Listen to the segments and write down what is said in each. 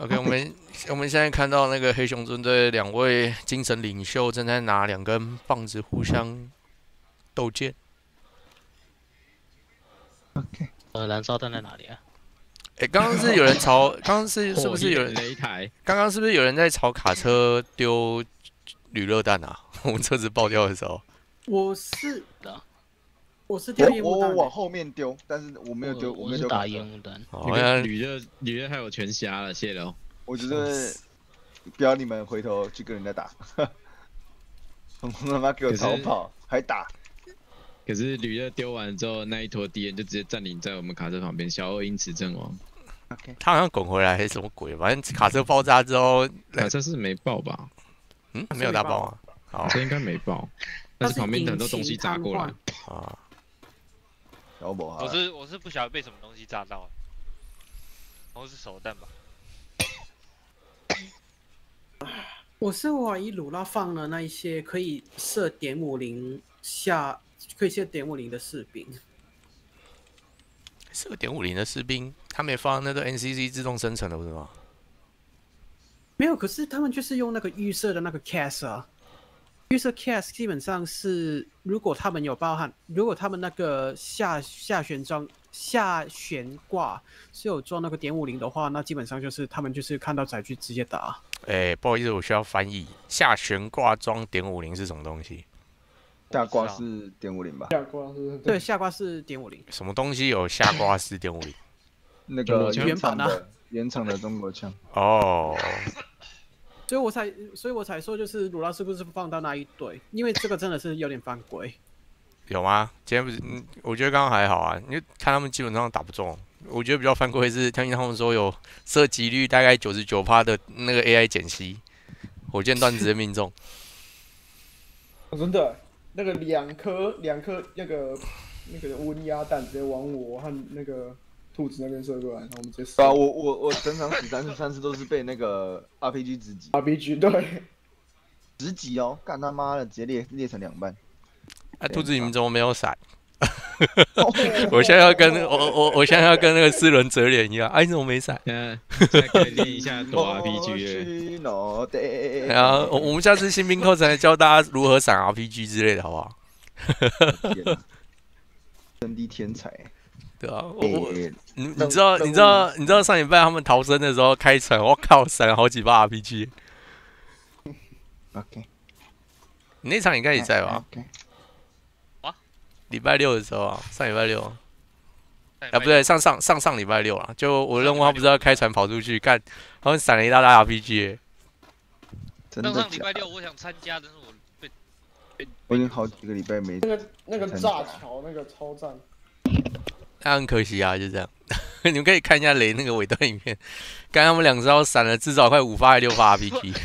OK，我们我们现在看到那个黑熊军队两位精神领袖正在拿两根棒子互相斗剑。OK，呃，燃烧弹在哪里啊？哎，刚刚是有人朝，刚刚是是不是有人？擂台？刚刚是不是有人在朝卡车丢铝热弹啊？我们车子爆掉的时候，我是的，我是丢烟我雾弹的，我往后面丢，但是我没有丢，我没有丢卡车烟雾弹。好那个像铝热铝热害我全瞎了，谢了哦。我觉得不要你们回头去跟人家打，他妈给我逃跑还打，可是铝热丢完之后，那一坨敌人就直接占领在我们卡车旁边，小二因此阵亡。他好像滚回来还是什么鬼？反正卡车爆炸之后，卡车是没爆吧？嗯，没有大爆啊。好卡车应该没爆，但是旁边很多东西砸过来。啊，小宝我是我是不晓得被什么东西炸到，好像是手弹吧。我是怀疑鲁拉放了那一些可以射点五零下，可以射点五零的士兵。射点五零的士兵，他们也放那个 NCC 自动生成的，不是吗？没有，可是他们就是用那个预设的那个 cast 啊，预设 cast 基本上是，如果他们有包含，如果他们那个下下旋装下悬挂是有装那个点五零的话，那基本上就是他们就是看到载具直接打。哎，不好意思，我需要翻译。下悬挂装点五零是什么东西？下挂是点五零吧？下挂是对，下挂是点五零。什么东西有下挂是点五零？那个原版啊的原厂的中国枪。哦，所以我才，所以我才说，就是鲁拉是不是放到那一队？因为这个真的是有点犯规。有吗？今天不是，嗯，我觉得刚刚还好啊，因为看他们基本上打不中。我觉得比较犯规的是，听他们说有射击率大概九十九趴的那个 AI 减息，火箭弹直接命中。哦真的，那个两颗两颗那个那个温压弹直接往我和那个兔子那边射过来，然后我们直接死啊，我我我整场死三次，三次都是被那个 RPG 直击。RPG 对，直击哦，干他妈的，直接裂裂成两半。哎、兔子你们怎么没有闪？我现在要跟我我我现在要跟那个四轮折脸一样，哎、你怎么没闪？现在现在可以练一下躲 RPG 了。了。然后我我们下次新兵课程来教大家如何闪 RPG 之类的，好不好？真的天才。对啊，我你你知道你知道你知道上礼拜他们逃生的时候开船，我靠，闪了好几把 RPG。OK，你那场应该也在吧？？OK，礼拜六的时候啊，上礼拜六。啊，不对，上上上上礼拜六啊，就我任务他不是要开船跑出去干，他们闪了一大堆 RPG，欸真的上上礼？拜六我想参加，但是我被被我已经好几个礼拜没那个那个炸桥那个超赞，那很可惜啊，就这样。你们可以看一下雷那个尾段影片，刚刚我们两招闪了至少快五发还六发 RPG，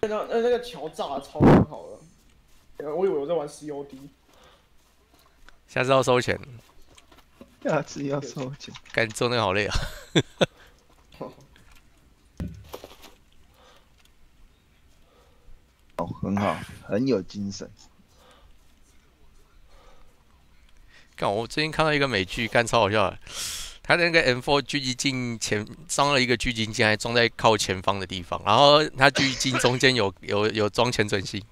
那那那个桥炸的超级好的，呃我以为我在玩 COD，下次要收钱，下次要收钱。干做那个好累啊。哦，很好，很有精神。干，我最近看到一个美剧，看超好笑的。他那个 M4 狙击镜前装了一个狙击镜，还装在靠前方的地方，然后他狙击镜中间有有有装前准星。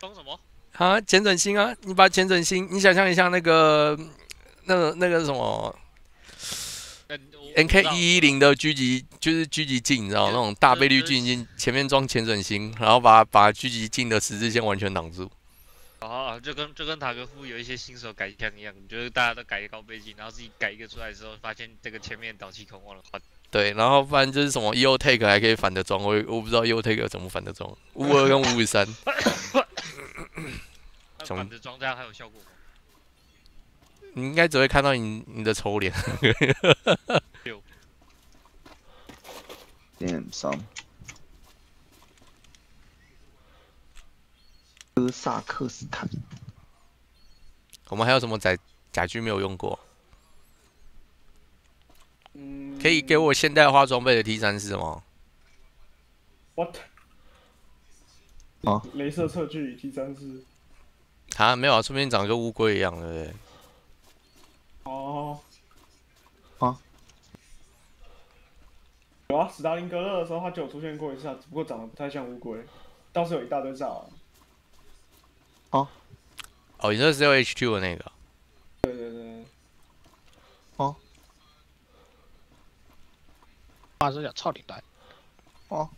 装什么？啊，前准星啊！你把前准星，你想象一下那个那个那个什么呃 N K 一一零的狙击，就是狙击镜，你知道那种大倍率狙击镜，前面装前准星，然后把把狙击镜的十字线完全挡住。啊，就跟就跟塔科夫有一些新手改枪一样，就是大家都改高倍镜，然后自己改一个出来之后，发现这个前面导气孔忘了换。对，然后不然就是什么 E O Take 还可以反着装，我我不知道 E O Take 怎么反着装，五二跟五五三。反着装这样还有效果吗？你应该只会看到你你的丑脸。点上。哥萨克斯坦，我们还有什么载甲具没有用过？嗯，可以给我现代化装备的 T 三四吗？what？好，镭射测距 T 三四，啊，没有啊，顺便长得跟乌龟一样，对不对？哦，啊，史达林格勒的时候他就有出现过一次啊，只不过长得不太像乌龟，倒是有一大堆照啊。哦，你说 Zero H Two 的那个，对对对，话说讲操你蛋！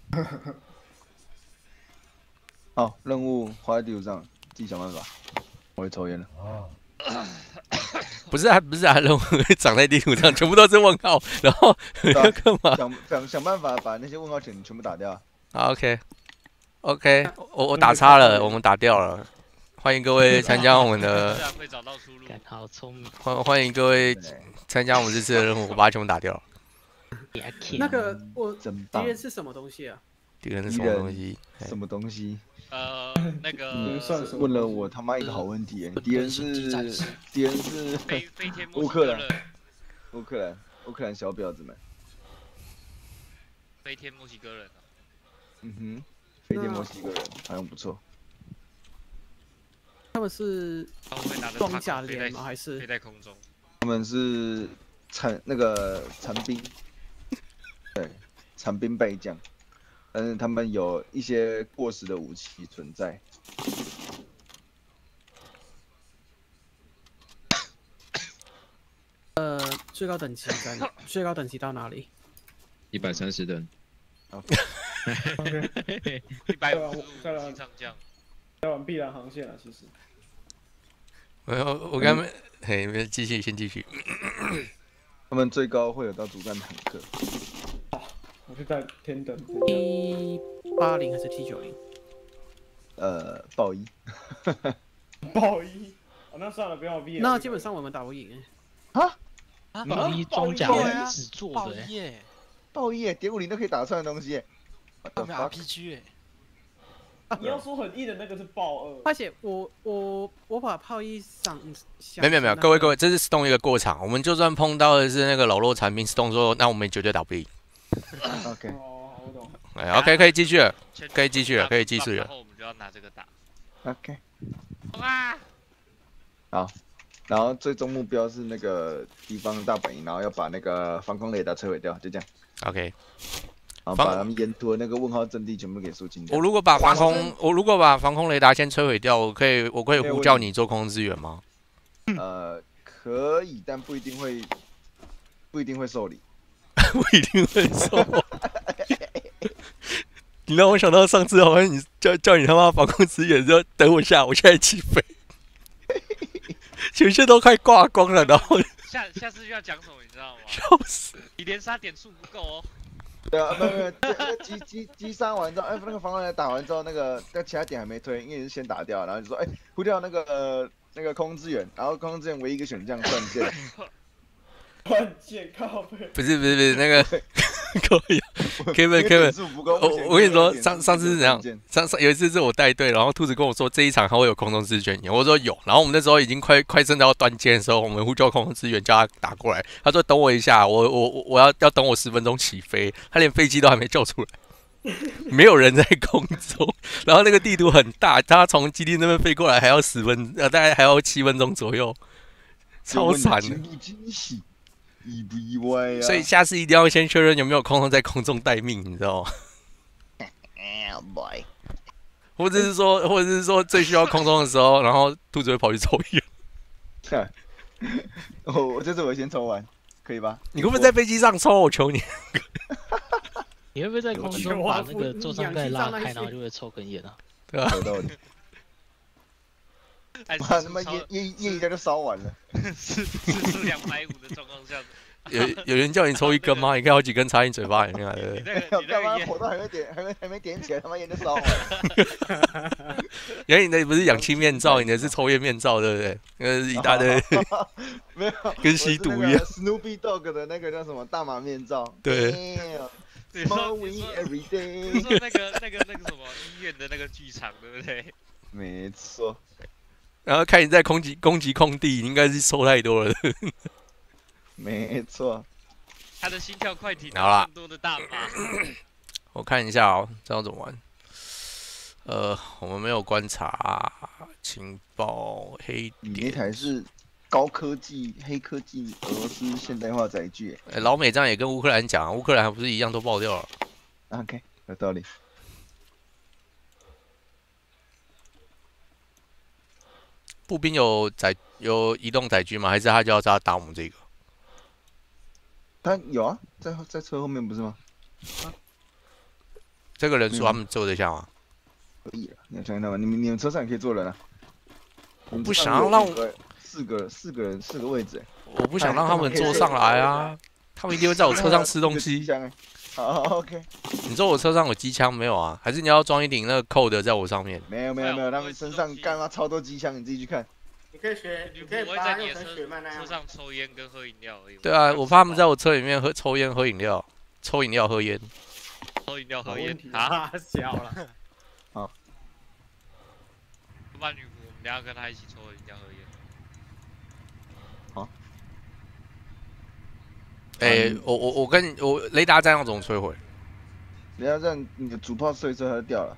好，任务花在地图上，自己想办法。我会抽烟了。不是啊，不是啊，任务长在地图上，全部都是问号，然后对啊要干嘛？想想想办法把那些问号点全部打掉。好，OK，OK，我我打叉了，我们打掉了。欢迎各位参加我们的 自，然会找到出路。好聪明，欢欢迎各位，参加我们这次的任务，我把它全部打掉那个我真棒。敌人是什么东西啊？敌人是什么东西？什么东西？呃，那个问了我他妈一个好问题！敌人是敌人是飞飞天乌克兰乌克兰乌克兰小婊子们。飞天墨西哥人啊，嗯哼，飞天墨西哥人好像不错。他们是装甲连吗？还飞是在空中？他们是残那个残兵，对，残兵败将，但是他们有一些过时的武器存在。呃最高等级在哪？最高等级到哪里？一百三十等，OK，一百五十五再来级上将，在玩必然航线了，其实。我我我刚刚嘿，没继续，先继续。他们最高会有到主战坦克，我去带天等。T 八零还是 T 九零？呃，爆一。爆一。哦，那算了，不要我 V。那基本上我们打不赢啊。啊嗯暴力装甲暴力啊纸做爆的欸，耶，豹一耶，点五零都可以打穿的东西耶。What 他们 RPG 哎，你要说很硬的那个是爆二。而且我我我把炮一上，没有没有没有，各位各位，这是 Stone 一个过场，我们就算碰到的是那个老弱残兵，Stone 说那我们绝对打不赢。OK，哦，我懂。哎，OK，可以继续了。可以继续了可以继续了然后我们就要拿这个打。OK，哇！然后最终目标是那个敌方的大本营，然后要把那个防空雷达摧毁掉，就这样，OK，然后把他们沿途的那个问号阵地全部给肃清掉我。如果把防空，我如果把防空雷达先摧毁掉，我可以我可以呼叫你做空支援吗？呃，可以，但不一定会，不一定会受理。不一定会受。你让我想到上次好像你叫叫你他妈防空支援，说等我下，我现在起飞，全线都快挂光了，然后下下次就要讲什么，你知道吗？笑死。你连杀点数不够哦。对啊，没有没有，击击击杀完之后，哎，那个防空雷达打完之后，那个但其他点还没推，因为你是先打掉，然后就说，哎，呼掉那个呃那个空空支援，然后空空支援唯一一个选项断剑，断剑靠背。不是不是不是那个 可以点数不够。我我跟你说上上次是怎样？上上有一次是我带队，然后兔子跟我说这一场他会有空中支援，我说有，然后我们那时候已经快快升到要端肩的时候，我们呼叫空中支援叫他打过来，他说等我一下，我我我我要要等我十分钟起飞，他连飞机都还没叫出来，没有人在空中，然后那个地图很大，他从基地那边飞过来还要十分呃大概还要七分钟左右，超惨的。惊喜，意不意外啊？所以下次一定要先确认有没有空中在空中待命，你知道吗？哎，boy，或者是说，或者是说最需要空中的时候，然后兔子会跑去抽烟。我 我这次我先抽完，可以吧？你会不会在飞机上抽？我求你！你会不会在空中把那个座舱盖拉开，然后就会抽根烟啊？对啊？有道理。还是哇，他妈超烟烟烟一下就烧完了。是是是两百五的状况下，有有人叫你抽一根吗？你看好几根插进嘴巴里面啊，对不你对？那个 你那干嘛个烟火都还没点，还没还没点起来，他妈烟就烧完了。原来你的不是氧气面罩，你那是抽烟面罩，对不对？那是一大堆，没有，跟吸毒一样。Snoopy Dog 的那个叫什么大麻面罩？对 Damn，你说 Smoke 你 weed 说 every 你 day。说那个那个那个什么医院的那个剧场，对不对？没错，然后看你在空击攻击空地，你应该是抽太多了。没错。他的心跳快艇好啦多的大麻，我看一下哦，这样怎么玩？呃，我们没有观察情报黑你那点。台是高科技、黑科技俄罗斯现代化载具。哎老美这样也跟乌克兰讲啊，乌克兰还不是一样都爆掉了？OK，有道理。步兵有载有移动载具吗？还是他就要他打我们这个？他有啊，在在车后面不是吗？这个人数嗯他们坐得下吗？可以了，你要相信他们，你们你们车上也可以坐人啊。我们不想让四个四个人四个位置欸，我不想让他们坐上来啊，他们一定会在我车上吃东西。好，OK，你说我车上有机枪没有啊？还是你要装一顶那个扣的在我上面？没有没有没有，他们身上干嘛超多机枪，你自己去看。你可以学，你你可以在你的车上抽烟跟喝饮料而已。对啊，我怕他们在我车里面喝抽烟、喝饮料、抽饮料、喝烟。抽饮料喝烟啊！啊，小了。不然女仆，我们等下跟他一起抽饮料喝烟。哎、嗯我我我跟你我雷达站要怎么摧毁？你要让你的主炮碎之后它就掉了，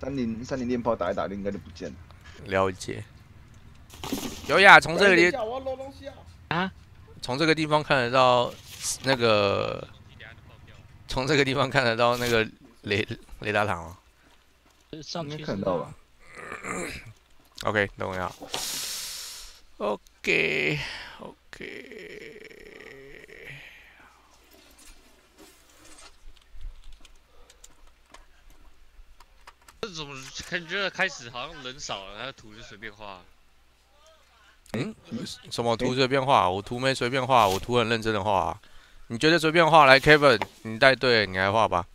三零三零电炮打一打就应该就不见了。了解。优雅从这个地等一下我要漏东西啊。从这个地方看得到那个。从这个地方看得到那个雷雷达塔吗上面看得到吧？？OK，等我一下。OK OK。这怎么感觉开始好像人少了，然后图就随便画。嗯，什么图随便画？我图没随便画，我图很认真的画、啊。你觉得随便画？来，Kevin，你带队，你来画吧。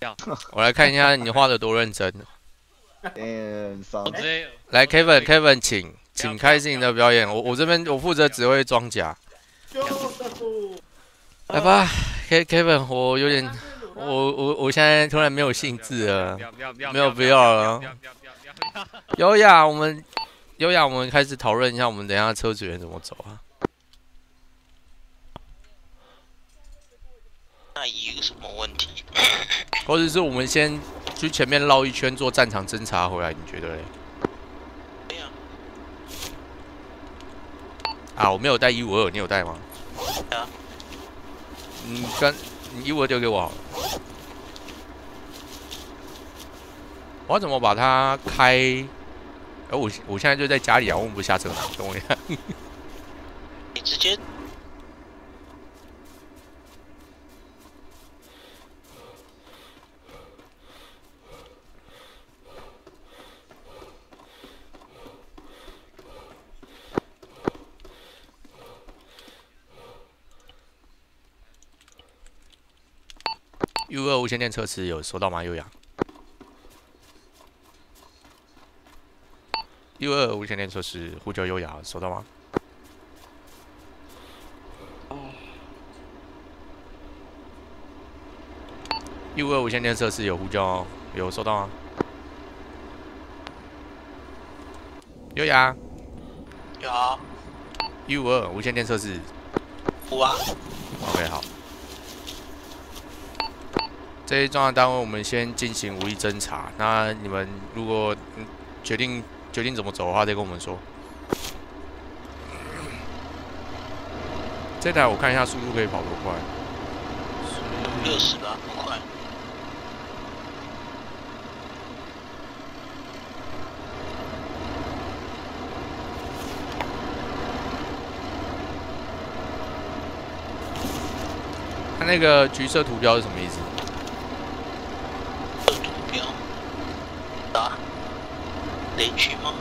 我来看一下你画的多认真。来，Kevin，Kevin，请请开始你的表演。我我这边我负责指挥装甲。来吧，K Kevin，我有点，我我我现在突然没有兴致了没有必要了！优雅，我们优雅，我们开始讨论一下，我们等一下车子员怎么走啊？那有什么问题？或者是我们先去前面绕一圈做战场侦查回来，你觉得嘞？对呀、啊，我没有带一五二，你有带吗？对啊。你跟你一五二丢给我。我怎么把它开？哎、我我现在就在家里啊，我们不下车了，等我一下。你直接 U 二无线电测试有收到吗？优雅。U 二无线电测试呼叫优雅收到吗？U 二无线电测试有呼叫有收到吗？优雅有啊，U 二无线电测试五啊，OK 好。这些重要单位我们先进行武力侦查。那你们如果嗯决定决定怎么走的话，再跟我们说。这台我看一下速度可以跑多快。六十吧，不快。它那个橘色图标是什么意思？这图标打雷区吗？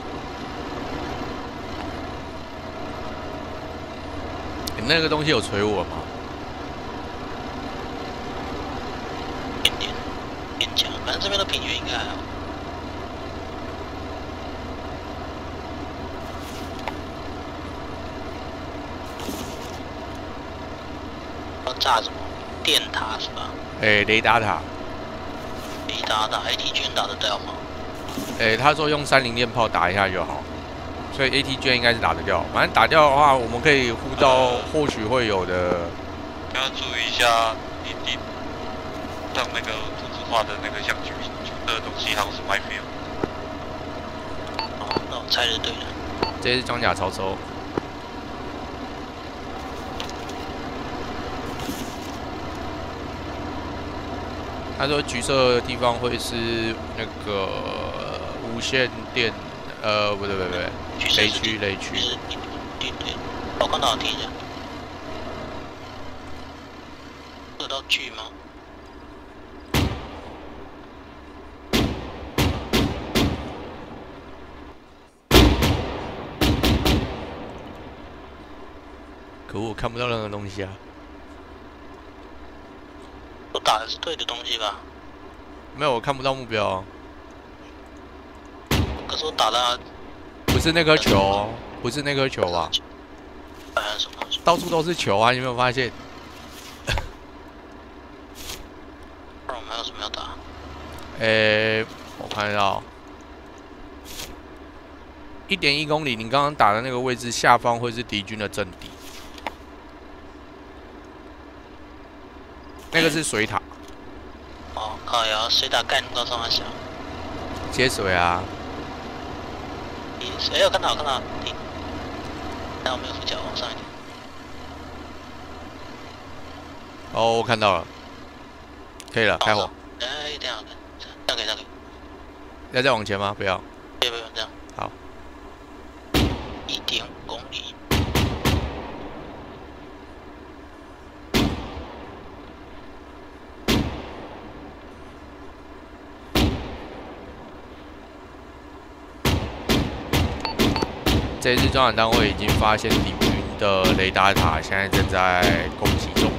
你那个东西有锤我吗？一点点勉强，反正这边的平均应该还好。要炸什么？电塔是吧？诶、雷达塔。雷达塔 AT 圈打得掉吗？哎他说用三零电炮打一下就好所以 A T 卷应该是打得掉反正打掉的话我们可以呼到或许会有的要注意一下你地上那个图纸画的那个像橘橘色的东西还有是么 i feel 猜的对了。这是装甲操作。他说橘色的地方会是那个无线电，呃，不对不对不对，雷区雷区。我看到听一下，得到剧吗？可恶，我看不到任何东西啊！我打的是对的东西吧？没有，我看不到目标啊。可是我打的不是那颗球，不是那颗球吧？什么？到处都是球啊！你有没有发现？不然我有什么要打？诶、我看到一点一公里，你刚刚打的那个位置下方会是敌军的阵地，那个是水塔，哦，靠呀，水塔盖弄到上面小。接水啊！哎，我看到，我看到，停。那我没有扶脚，往上一点。哦，我看到了，可以了，开火。哎，这样，这样可以，这样可以。要再往前吗？不要这样。好。一点五公里。这一次装甲单位已经发现敌军的雷达塔，现在正在攻击中。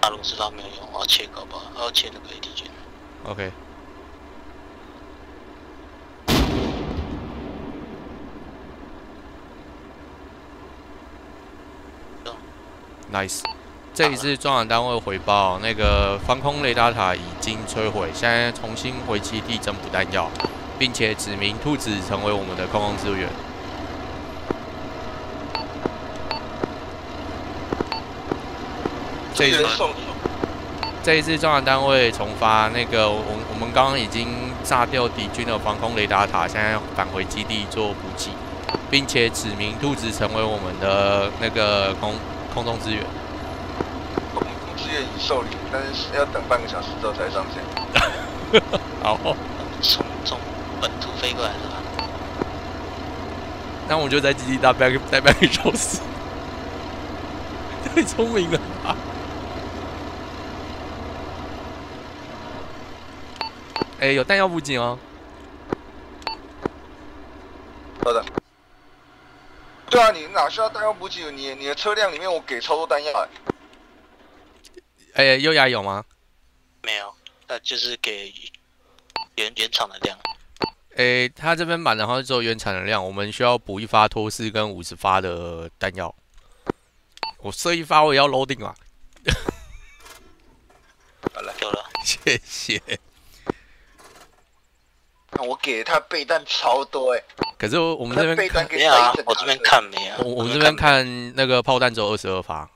大陆知道没有用，我要切搞不好，我要切那个 AT 军。OK。Nice，这一次装甲单位回报，那个防空雷达塔已经摧毁，现在重新回基地增补弹药，并且指明兔子成为我们的空中支援。这一次这一次装甲单位重发，那个我我们刚刚已经炸掉敌军的防空雷达塔，现在返回基地做补给，并且指明兔子成为我们的那个空空中支援。受理，但是要等半个小时之后才上线。好，从从本土飞过来是吧？那我就在基地大半个待半个小时，太聪明了吧！哎、有弹药补给哦。好的。对啊，你哪需要弹药补给？你你的车辆里面我给超多弹药、欸。哎、优雅有吗？没有，那就是给原原厂的量。诶、他这边满的话只有原厂的量，我们需要补一发托斯跟五十发的弹药。我射一发我也要 loading 啊！好了，有了，谢谢。那我给他备弹超多哎、可是我们这边看没有啊，我这边看没啊。我我们这边看那个炮弹只有二十二发，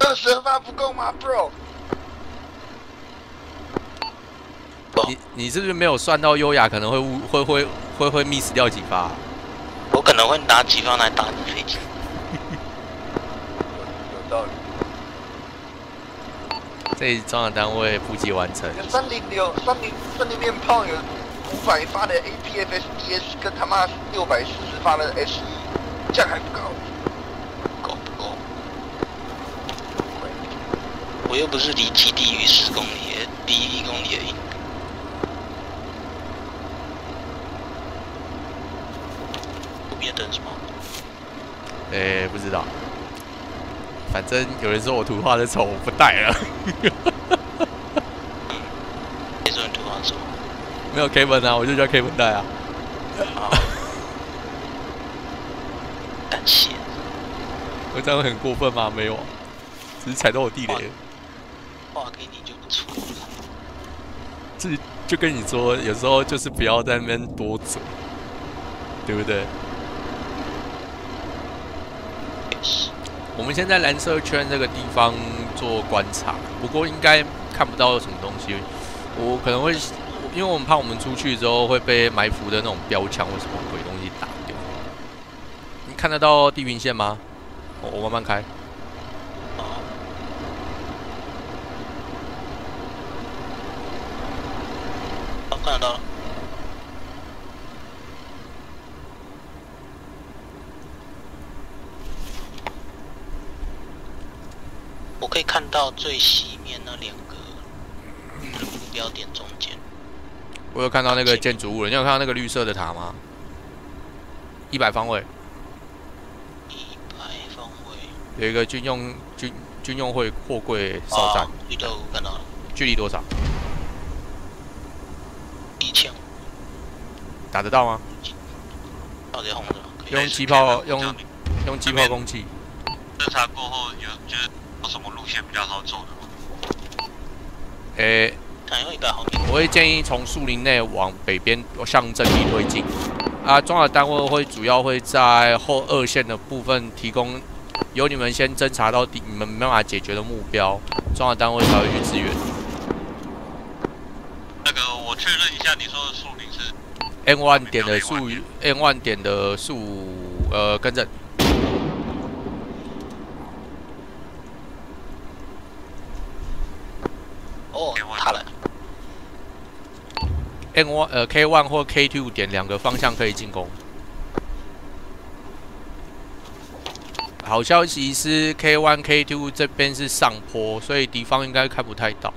二十发不够吗，bro？你你是不是没有算到优雅可能会误会会会会 miss 掉几发？我可能会拿几发来打你飞机。有道理。这一装的单位补给完成。三零六三零三零面炮有五百发的 APFS DS 跟他妈六百四十发的 S 一，这样还不够。够不够？我又不是离基地于十公里，离一公里而已。路边等什么？诶、不知道。反正有人说我图画的丑，我不带了。谁说你图画丑？没有 Kevin 啊，我就叫 Kevin 带啊。啊，感谢。我这样很过分吗？没有，只是踩到我地雷了。画给你就不错了。这就跟你说，有时候就是不要在那边多嘴，对不对？我们先在蓝色圈这个地方做观察，不过应该看不到有什么东西。我可能会，因为我们怕我们出去之后会被埋伏的那种标枪或什么鬼东西打掉。你看得到地平线吗？我我慢慢开。看得到。我可以看到最西面那两个目标点中间。我有看到那个建筑物了，你有看到那个绿色的塔吗？一百方位一百方位。有一个军用军军用会货柜哨站距离多少？一千五，打得到吗？到底红的。用机炮用用机炮攻击。侦查过后有就是有什么路线比较好走的吗？诶、想用一百毫米。我会建议从树林内往北边向阵地推进。啊，装甲单位会主要会在后二线的部分提供，由你们先侦查到底你们没办法解决的目标，装甲单位才会去支援。那个我确认一下，你说的树林是 N one 点的树 N one 点的树呃跟着。哦，他了。N one 呃 K one 或 K two 点两个方向可以进攻。好消息是 K one K two 这边是上坡，所以敌方应该看不太到。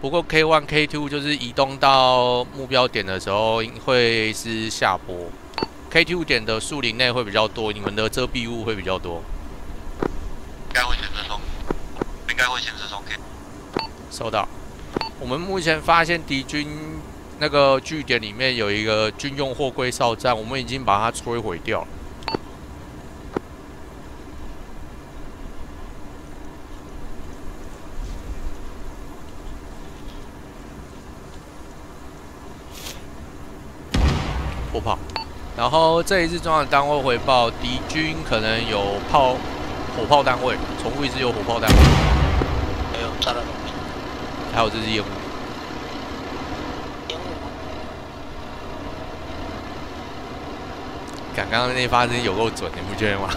不过 K one K two 就是移动到目标点的时候会是下坡。K two 点的树林内会比较多，你们的遮蔽物会比较多。应该会显示中，应该会显示中 K。收到。我们目前发现敌军那个据点里面有一个军用货柜哨站，我们已经把它摧毁掉了。火炮，然后这一次装甲单位回报，敌军可能有炮火炮单位，重复一次有火炮单位。还有炸弹，还有这只烟雾，烟雾赶刚刚那发真有够准，你不觉得吗？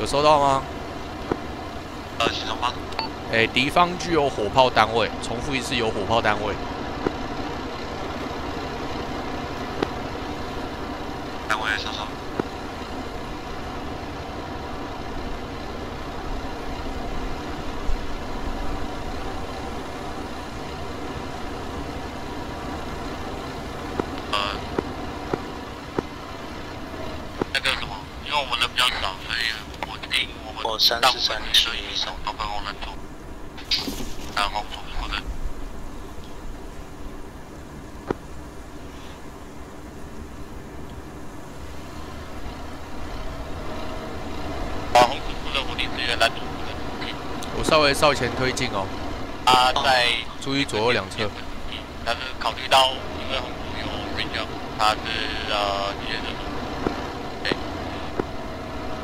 有收到吗？呃，启动吗？哎，敌方具有火炮单位，重复一次有火炮单位。单位。呃，那个什么，因为我们人比较少，所以我定我们我三大部十三分摄影手都跟我们组，然后我们把红土部的火力支援蓝土部的，我稍前推进哦，他在注意左右两侧。但是考虑到因为红土有 range，他是呃接着对，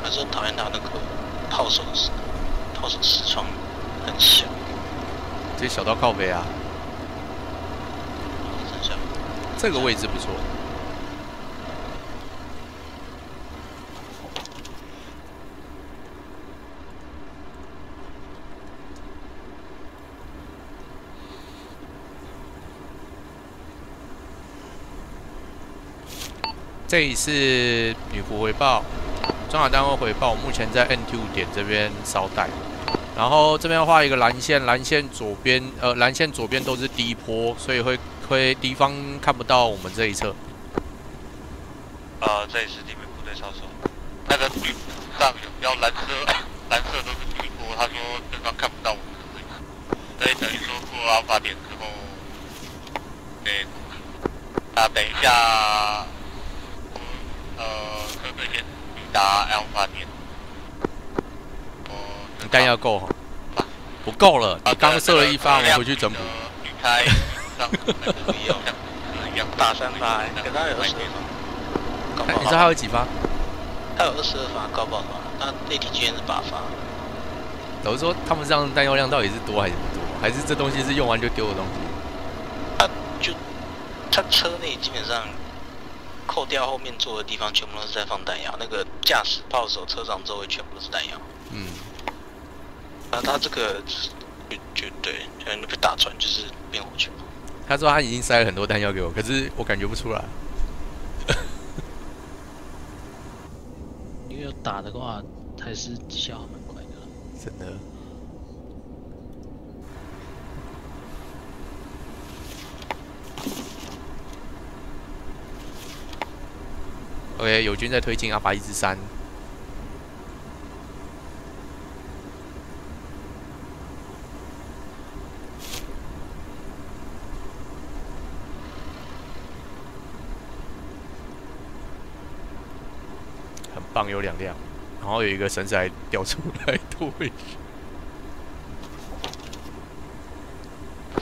但是很讨厌他那个炮手视炮手视窗很小，这小到靠背啊。这个位置不错。这里是女仆回报，装甲单位回报，目前在 N T 五点这边稍待，然后这边画一个蓝线，蓝线左边呃蓝线左边都是低坡，所以会会敌方看不到我们这一侧。呃，这里是地面部队操作，那个绿上有标蓝色，蓝色都是绿波，他说对方看不到我们，所以等于说过阿法点之后，对，那等一下，呃车队先抵达 alpha 点，我你弹药够哈？不够了，你刚射了一发，我回去整补。离开上 三发，可他有二十二发，你知道他有几发？他有二十二发高爆发，他内体居然是八发，老实说，他们这样弹药量到底是多还是不多？还是这东西是用完就丢的东西？他就他车内基本上扣掉后面坐的地方，全部都是在放弹药，那个驾驶、炮手、车长周围全部都是弹药。嗯，那他这个就就对，就被打穿就是变火球。他说他已经塞了很多弹药给我，可是我感觉不出来。因为要打的话，还是消耗蛮快的啦。真的。OK，友军在推进阿法一至三。很棒，有两辆，然后有一个绳子还掉出来拖回去。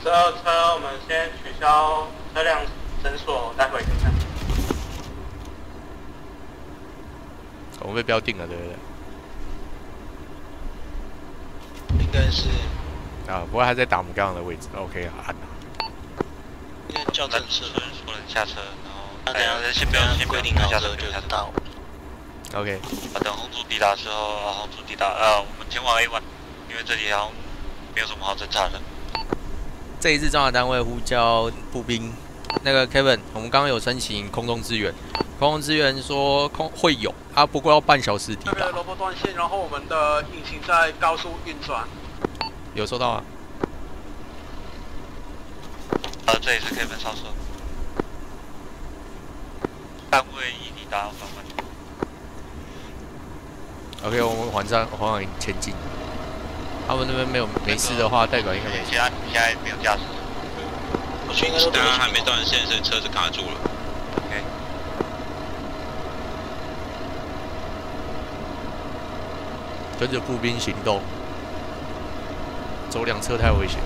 十二车，我们先取消车辆绳索，待会看看。我们被标定了，对不对？应该是啊，不过还在打我们刚刚的位置，OK 啊，按叫车车，不能下车，然后那等下先不要先规定等下车就下车。到。OK，啊，等红组抵达之后，啊，红组抵达，呃，我们前往 A one，因为这里好像没有什么好侦查的。这一次重要单位呼叫步兵，那个 Kevin，我们刚刚有申请空中支援，空中支援说空会有，啊，不过要半小时抵达，那个萝卜断线，然后我们的引擎在高速运转。有收到啊？呃，这里是 Kevin 上车，单位已抵达。OK，我们缓上缓缓前进。他们那边没有没事的话，代表应该没事。现在现在没有驾驶。我觉得应该都刚刚还没断线，所以车子卡住了。OK。跟着步兵行动，走两侧太危险。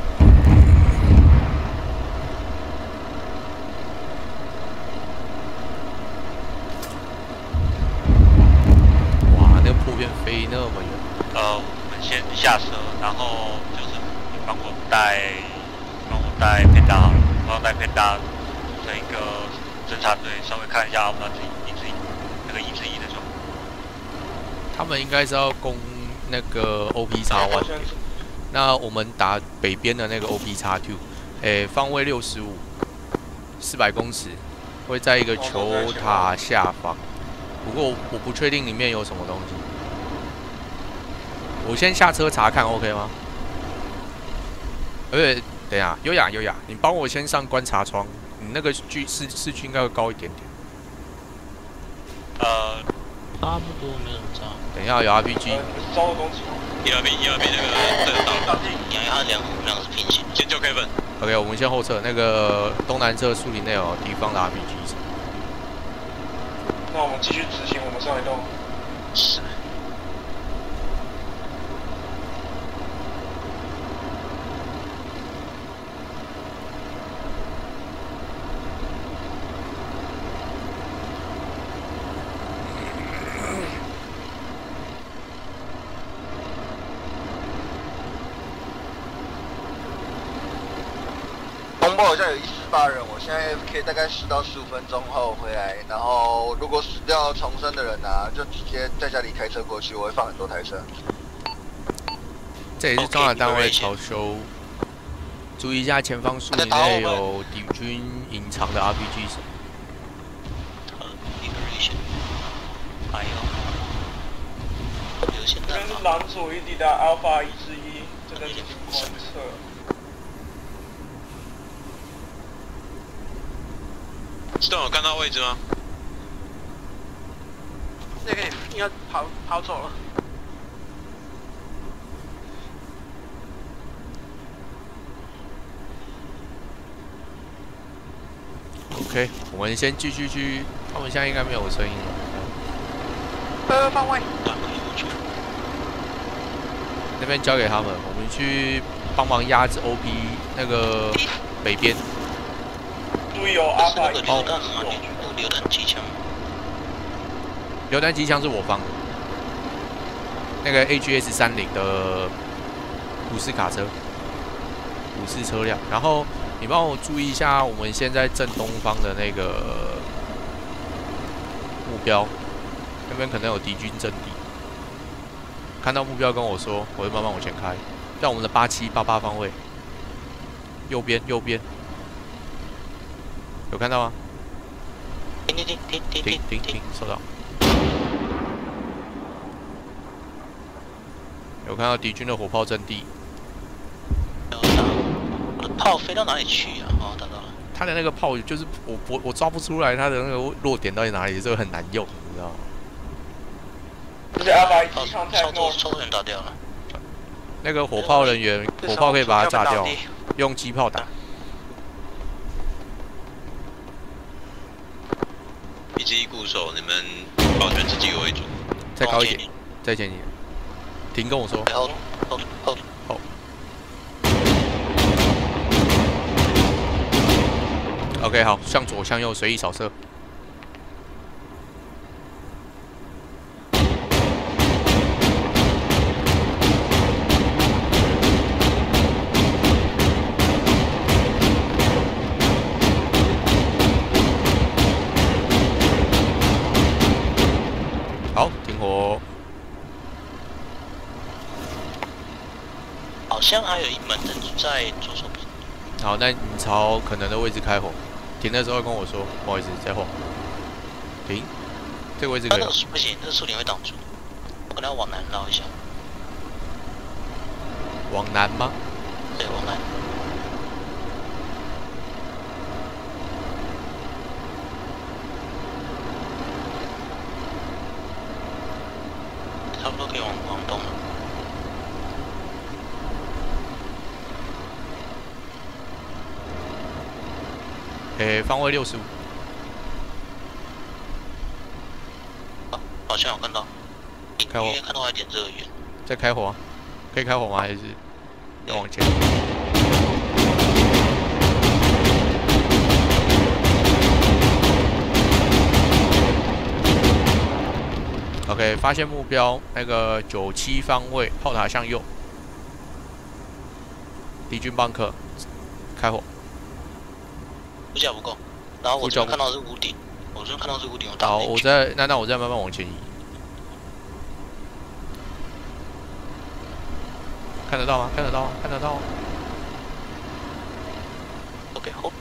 哇，那个破片飞那么远。呃，我们先下车，然后就是你帮我带，帮我带偏大好了，帮我带偏大那一个侦察队，稍微看一下阿布拉自己一至一那个一至一的状况。他们应该是要攻那个 OP 叉 one，那我们打北边的那个 OP 叉 two，诶，方位六十五，四百公尺，会在一个球塔下方。不过我不确定里面有什么东西。我先下车查看，OK 吗？而且等一下，优雅优雅，你帮我先上观察窗，你那个距视视距应该会高一点点。呃，差不多没有差。等一下有 RPG，烧的攻击。一二 B 一二 B 那个这个到了，你要它两两个是平行。先救 Kevin。OK，我们先后撤，那个东南侧树林内有敌方的 RPG。那我们继续执行我们上一栋。是。红包好像有一十八人，我现在 AFK 大概十到十五分钟后回来，然后如果死掉重生的人啊，就直接在家里开车过去，我会放很多台车。这也是装甲单位潮修，注意一下前方树林内有敌军隐藏的 RPG 手。还有，有现这边是蓝左一抵达 Alpha 一之一，正在进行观测。这段有看到位置吗？那个应该跑跑走了。OK，我们先继续去，他们现在应该没有声音了。呃，方位。那边交给他们，我们去帮忙压制 OP 那个北边。注意哦，阿法一。榴弹吗？你有榴弹机枪？榴弹机枪是我方的，那个 HS 三零的五四卡车，五四车辆。然后你帮我注意一下，我们现在正东方的那个目标，那边可能有敌军阵地。看到目标跟我说，我会慢慢往前开。在我们的八七八八方位，右边右边，有看到吗？停停停停停停停！收到。有看到敌军的火炮阵地。我的炮飞到哪里去啊？哦，他的那个炮就是我我我抓不出来他的那个落点到底哪里，这个很难用，你知道吗？不是阿白机枪太多，抽人打掉了。那个火炮人员，火炮可以把他炸掉，用机炮打。以及固守，你们保全自己为主。再高一点，再前一点。停，跟我说。好，好，好，好。OK，好，向左向右随意扫射。像还有一门灯在左手边。好，那你朝可能的位置开火。停的时候跟我说，不好意思，再晃。停，这个位置可以那那个。树不行，那个树林会挡住，我可能要往南绕一下。往南吗？对，往南。差不多可以往往东了。诶、方位六十五。好像有看到，开火看到一点热源。再开火、啊，可以开火吗？还是要往前？OK，发现目标，那个九七方位，炮塔向右，敌军邦克，开火。呼叫不够，然后我这边看到的是屋顶，我这边看到的是屋顶，我打好。我再那那我再慢慢往前移，看得到吗？看得到吗？看得到吗？OK hold。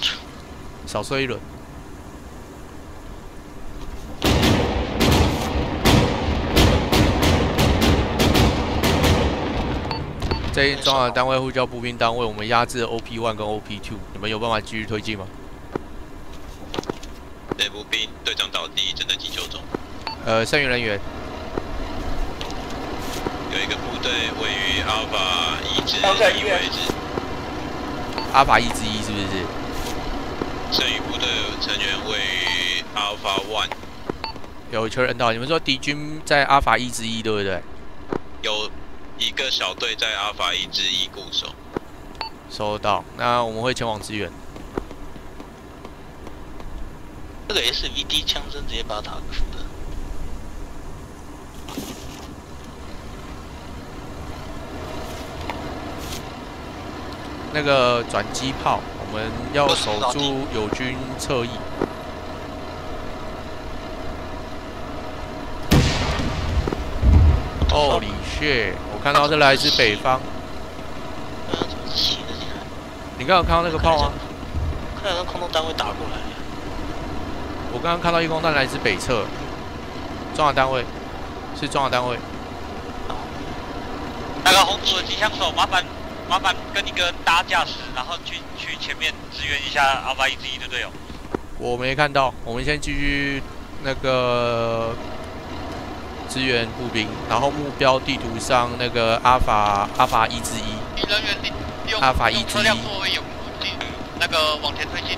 少射一轮。这一装的单位呼叫步兵单位，我们压制 OP one 跟 OP two，你们有办法继续推进吗？对步兵队长倒地，正在急救中。呃，剩余人员有一个部队位于阿尔法一至一位置，阿法一之一是不是？剩余部队成员位于阿尔法 One，有确认到，你们说敌军在阿法一之一，对不对？有一个小队在 Alpha 一至一固守。收到，那我们会前往支援。这个 SVD 枪声直接把塔克服的。那个转机炮，我们要守住友军侧翼。哦，李血！我看到这来自北方。你刚刚有看到那个炮吗？看到空中单位打过来。我刚刚看到一空弹来自北侧，装甲单位是装甲单位。那个红组的机枪手，麻烦麻烦跟一个搭驾驶，然后去去前面支援一下阿巴一之一的队友。我没看到，我们先继续那个支援步兵，然后目标地图上那个阿法阿法一之一，人员利用阿法一之一车辆作为掩护，那个往前推进。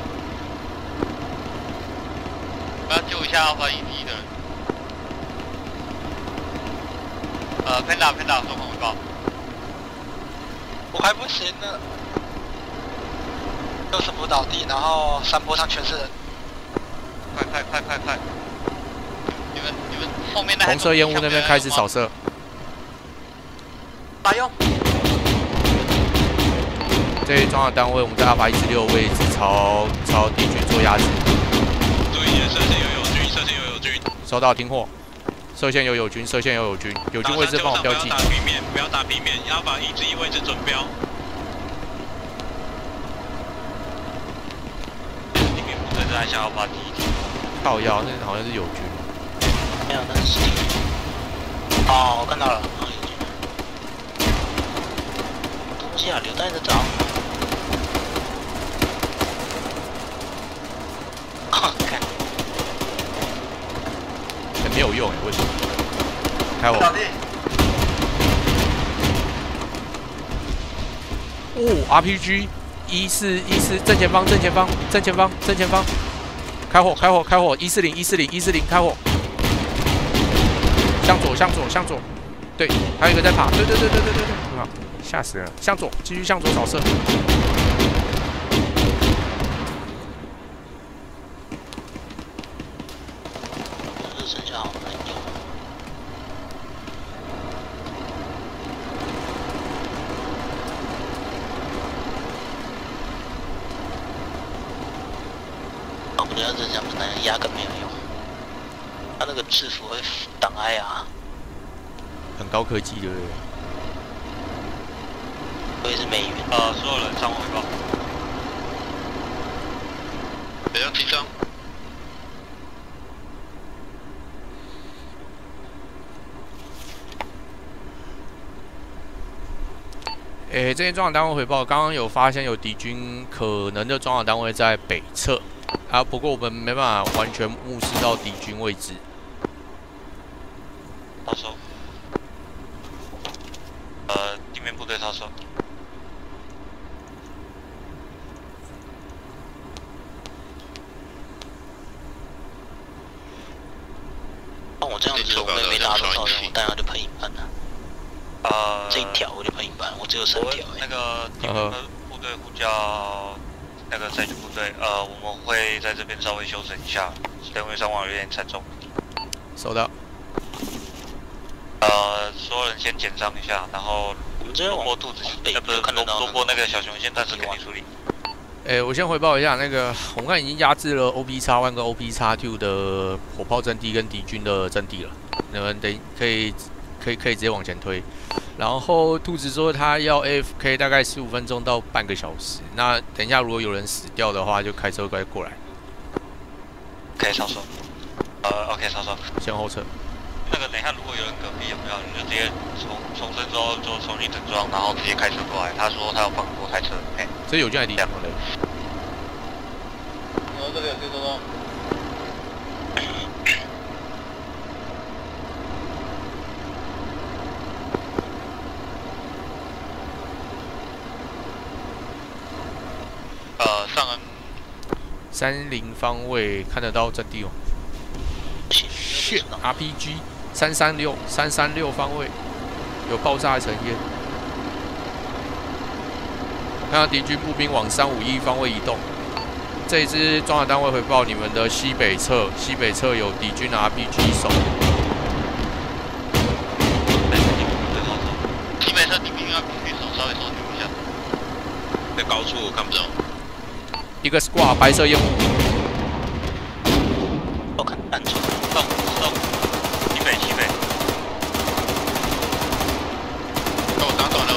一下阿法一之一的。呃，Panda Panda 收控汇报。我还不行呢，六十步倒地，然后山坡上全是人。快快快快快！你们你们后面那红色烟雾那边开始扫射。打用。这一装甲单位，我们在阿法一十六位置朝朝敌军做压制。注意，射线。收到，听货。射线有友军，射线有友军，友军位置帮我标记不要。打平面，不要打平面，要把一至一位置准标。地面部队正在向阿发第一题。靠腰，那好像是友军。没有，那是实体。哦，我看到了。东西啊，榴弹在找。没有用，为什么？开火。哦，RPG，一四一四正前方正前方正前方正前方，开火开火开火，一四零一四零一四零开火，向左向左向左，对，还有一个在爬，对对对对对对对，很好，吓死人了，向左继续向左扫射。只剩下我们有。哦，不对，这样子那压根没有用。他那个制服会挡挨啊，很高科技，对不对？我也是美元。呃，所有人上回报。不要紧张。诶，这些装甲单位回报，刚刚有发现有敌军可能的装甲单位在北侧啊，不过我们没办法完全目视到敌军位置。操守。呃，地面部队操守。像我这样子，我也没打多少人，我弹药就喷一半了。呃，这一条我就喷一半，我只有三条。那个你们的部队呼叫那个赛区部队，呃，我们会在这边稍微休整一下，因为伤亡有点惨重。收到。呃，所有人先减伤一下，然后我们这边萝卜兔子，呃，不是萝萝卜那个小熊先暂时给你处理。诶，我先回报一下，那个我们看已经压制了 OP 叉 one 跟 OP 叉 two 的火炮阵地跟敌军的阵地了，你们等可以可以可以直接往前推。然后兔子说他要 AFK 大概十五分钟到半个小时，那等一下如果有人死掉的话，就开车快过来。可以上手。呃，OK，上手。先后撤。那个等一下如果有人隔壁有没有，你就直接重重生之后就重新整装，然后直接开车过来。他说他要放多台车，嘿。这有进来敌两个人。然后这里有最多多。呃，上恩。三零方位看得到阵地哦。shit RPG 三三六三三六方位有爆炸成烟。看到敌军步兵往三五一方位移动。这一支装甲单位回报，你们的西北侧，西北侧有敌军的 RPG 手。西北侧敌兵 RPG 手稍微收紧一下，在高处我看不到。一个 squad 白色烟雾。我看单车。动动，西北西北。把我打短了。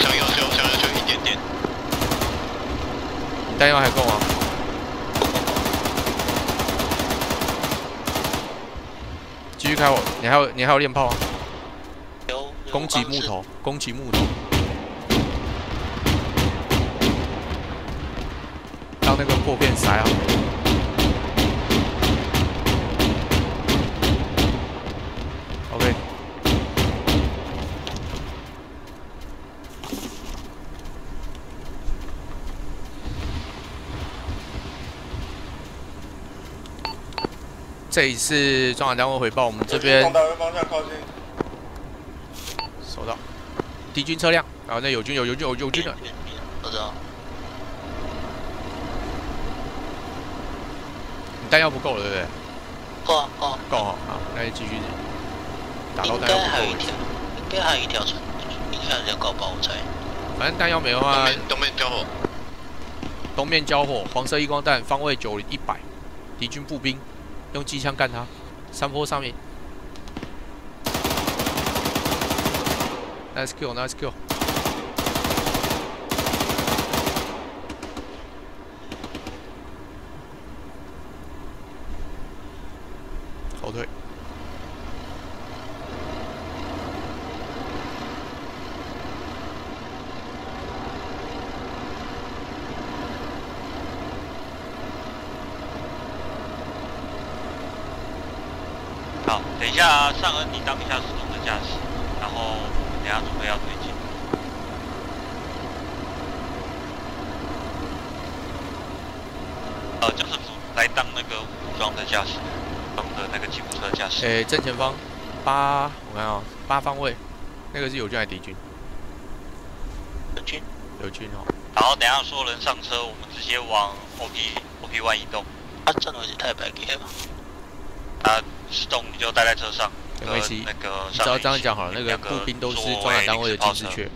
向右修，向右修一点点。你弹药还够吗？继续开火，你还有你还有练炮啊？有。攻击木头，攻击木头。这一次装甲单位回报，我们这边从哪个方向靠近？收到。敌军车辆，然后那友军有友军有友军的。我知道。你弹药不够了，对不对？够啊，够啊。够好，好，那就继续打到应弹药不够为止。该还有一条，应该还有一条船，应该还有一条高爆，我猜。反正弹药没的话，东面交火，东面交火，黄色激光弹，方位九一百，敌军步兵，用机枪干他，山坡上面。Nice kill，Nice kill。后退。好，等一下上恩，你当一下手动的驾驶，然后等下准备要推进。呃，就是来当那个武装的驾驶，我们的那个吉普车驾驶。诶、正前方八，我看啊、八方位，那个是友军还是敌军？友军。友军哦。然后等下所有人上车，我们直接往 OP OP One 移动。啊，站位是太白给吧。啊，是动你就待在车上。没关系你只要这样讲好了，那个步兵都是装甲单位的金丝雀。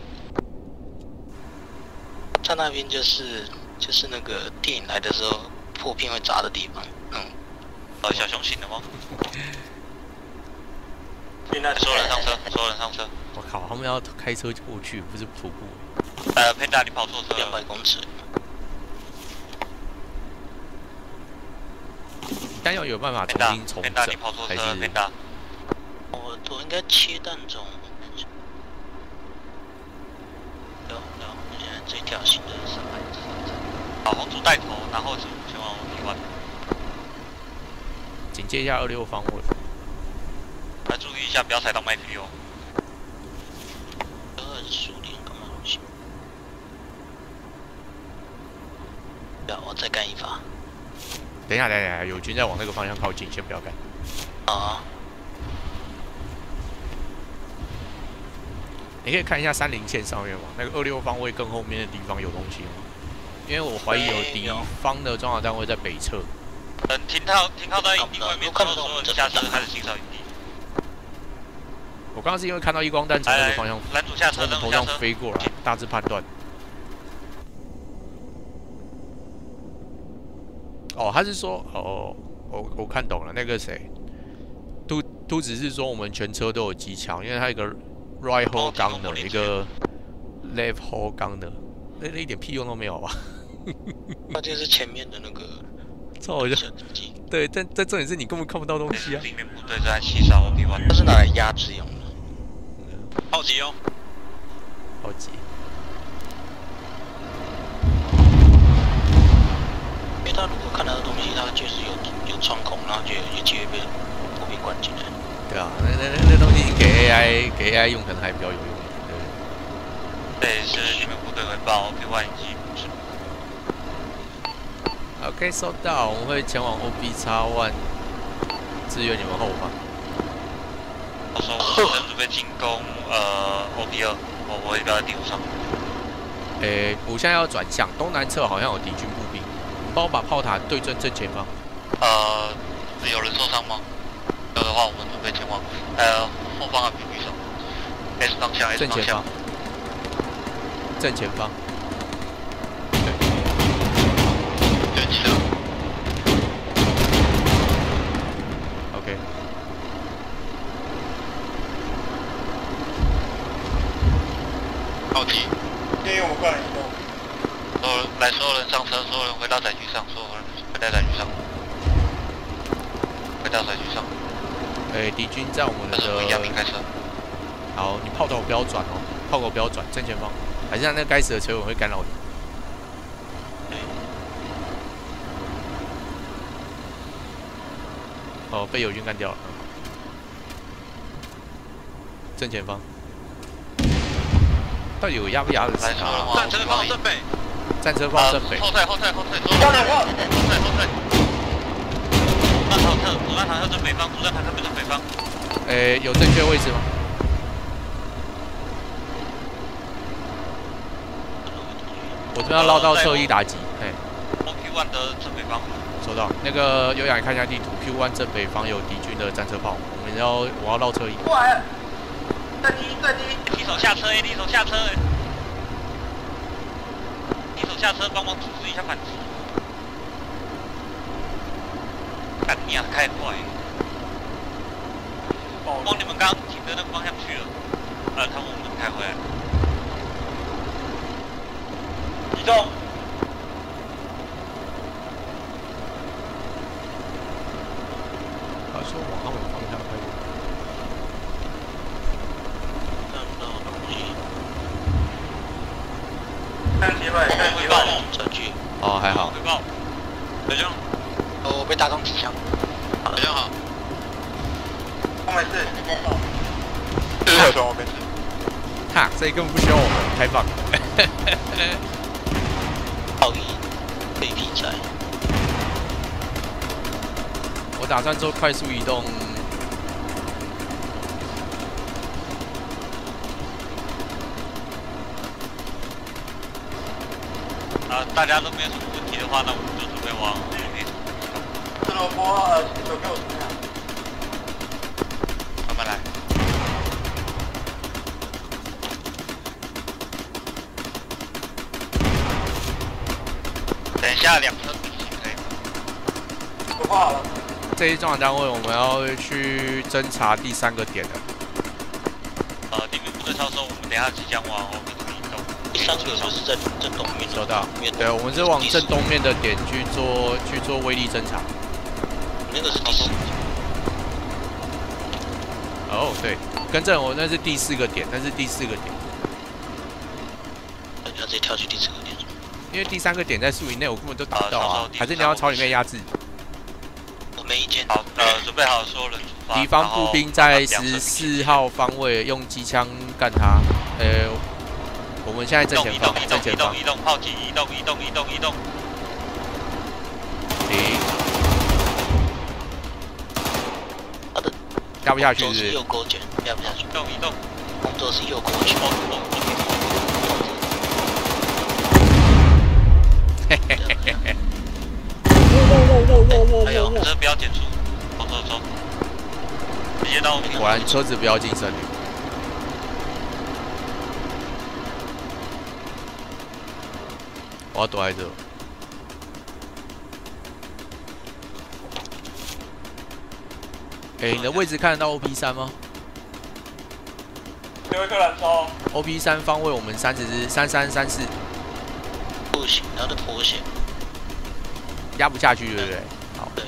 在那边就是就是那个电影来的时候破片会砸的地方，嗯。呃，小熊醒了吗？所有人上车，所有人上车。我靠，他们要开车过去，不是徒步。呃，佩达，你跑错车两百公尺。但要有办法重新重整，还是？我我应该切弹中。有有，现在这条新的上来。好，红组带头，然后前前往一万。警戒一下二六方位。来注意一下，不要踩到麦皮哦。二十五点干嘛东西？不要，我再干一发。等一下，等一下，友军在往那个方向靠近，先不要干。啊。你可以看一下三零线上面嘛，那个二六方位更后面的地方有东西吗？因为我怀疑有敌方的装甲单位在北侧。等停靠停靠在营地外面之后，所有人下车开始清扫营地。我刚刚是因为看到一光弹从那个方向拦阻下车，从头上飞过来，大致判断。哦，他是说，哦，我我看懂了，那个谁，都都只是说我们全车都有机枪，因为他一个 right hole gun 的，一个 left hole gun 的，那那一点屁用都没有吧？那就是前面的那个，操我就，对，但但重点是你根本看不到东西啊。里面部队在西沙 OP one，它是拿来压制用的。好急哦，好急。因为他如果看到的东西，他就是有有穿孔，然后就有机会被破壁关进来。对啊，那那那那东西给 AI 给 AI 用可能还比较有用。对，是你们部队会报 OP 及。OK，收到，我们会前往 OB 叉 One 支援你们后方。我说我正准备进攻呃 OB 二，我我会标在地图上。诶，我现在要转向，东南侧好像有敌军步兵，你帮我把炮塔对准正前方。呃，有人受伤吗？有的话，我们准备前往呃后方的屏蔽手 S 方向 S 方向。正前方。记得。OK。好急。建议我们快点移动。所有人来，所有人上车，所有人回到载具上，所有人回到载具上，回到载具上。诶，敌军在我们的。杨明开车。好，你炮头不要转哦，炮口不要转，正前方，还是让那该死的车尾会干扰你。哦，被友军干掉了。正前方，到底有压不压得死他？战车方正北，战车方正北。后退，后退，后退，后退，后退，后退。主战坦克，主战坦克正北方，主战坦克正北方。诶，有正确位置吗？我这边要绕到侧翼打击。哎。OP one 的正北方。收到，那个优雅，你看一下地图，Q one 正北方有敌军的战车炮，我们要我要绕侧翼。过来，战机战机，敌手下车，A 敌手下车，敌手下车，帮忙组织一下反击。干你啊，开快！往你们刚刚停的那个方向去了。呃，他们我们开回来。移动。他说往他们方向开过。看到东西，看几百，看几百。转去。哦，还好。回报。北江，哦，我被打中几枪。北江好。我没事。这是小熊，我没事。哈，这根本不需要我们开放。奥义，被劈柴。我打算做快速移动。啊，大家都没有什么问题的话，那我们就准备往。这萝卜呃，手给我怎么样？慢慢来。等一下，两车可以。不怕了。这一装甲单位我们要去侦查第三个点了。呃，地面部队超收，我们等一下即将往后面移动。第三个就是在正东面。收到。对，我们是往正东面的点去做去做威力侦查。那个是第四。哦，对，跟正，我那是第四个点，那是第四个点。那你要直接跳去第四个点。因为第三个点在树林内，我根本都打不到啊！还是你要朝里面压制？我没意见。好，呃，准备好所有人出发。敌方步兵在十四号方位，用机枪干他。呃，我们现在正前方，正前方。移动，炮击，移动，移动，移动，移动。停。他的压不下去是右勾拳，压不下去。移动，移动。工作是右勾拳。接到。果然车子不要进森林。我要躲在这。哎，你的位置看得到 OP 三吗？有一个燃烧。OP 三方位我们三十三三三四。不行，他的脱险。压不下去，对不。对。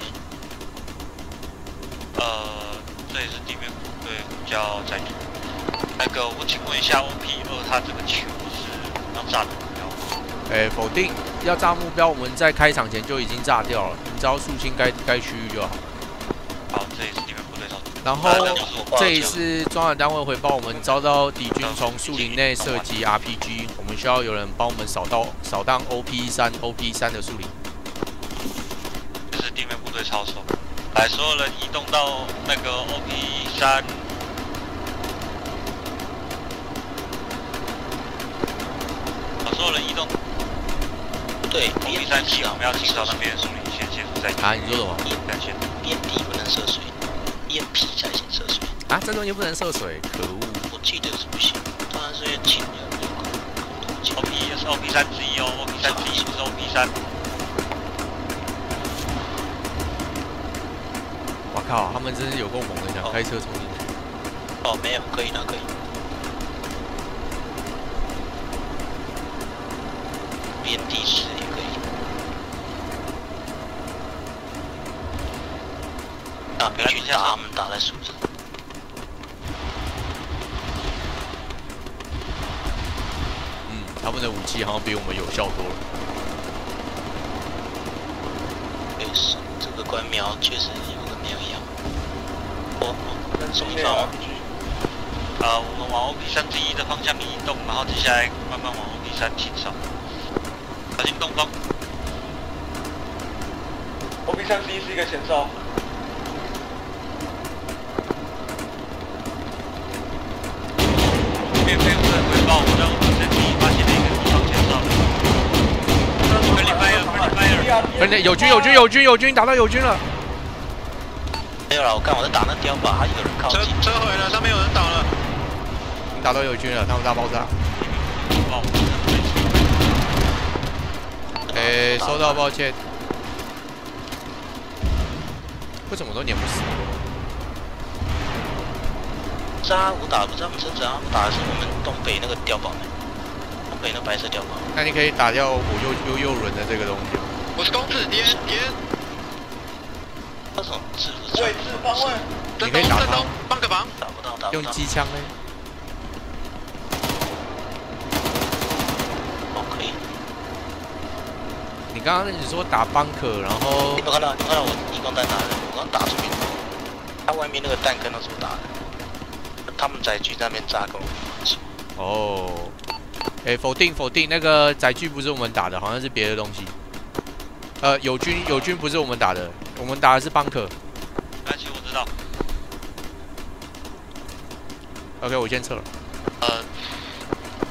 呃，这里是地面部队叫载具。那个，我请问一下，OP 二它这个球是要炸的目标？哎，否定，要炸目标，我们在开场前就已经炸掉了，你只要肃清该该区域就好。好，这里是地面部队操作。然后这里是装甲单位回报，我们遭到敌军从树林内射击 RPG，我们需要有人帮我们扫到扫荡 OP 三 OP 三的树林。这是地面部队操守。来，所有人移动到那个 OP 三。把，所有人移动。对，OP 三七，我们要清扫那边树林，先先在。啊，你说什么？感谢。烟蒂不能涉水，烟屁才行涉水。啊，这东西不能涉水，可恶！我记得是不行，当然是要清的。OP 是 OP 三之一哦，OP 三之一不是 OP 三。靠，他们真是有够猛的，想开车冲进去。哦，没有，可以的，可以。边地式也可以。啊，不要去打他们，打在树上。嗯，他们的武器好像比我们有效多了。确实，这个关苗确实什么地方？啊，我们往 OP 三之一的方向移动，然后接下来慢慢往 OP 三清扫。小心东风。OP 三之一是一个前哨。面飞部队回报，我让我们三之一发现了一个地方前哨。Friendly fire，Friendly fire。分类有军有军有军有军打到友军了。没有了，我看我在打那碉堡，还有人靠近。车毁了，上面有人倒了。你打到友军了，他们大爆炸。哎、欸，收到，抱歉。为什么都撵不死？是啊，我打的不是他们车子啊，我打的是我们东北那个碉堡的，东北那白色碉堡。那你可以打掉我右右右轮的这个东西。我是公子，敌人敌人。那种制服位置方位，你可以打他，帮个忙。打不到，打不到。用机枪嘞？哦，可以。你刚刚你说打邦克，然后你有看到？你看到我激光弹拿的？我刚打出去，他外面那个弹坑都是我打的。他们载具在那边扎狗。哦，哎，否定否定，那个载具不是我们打的，好像是别的东西。呃，友军友军不是我们打的，我们打的是邦克。而且我知道。OK，我先撤了。呃，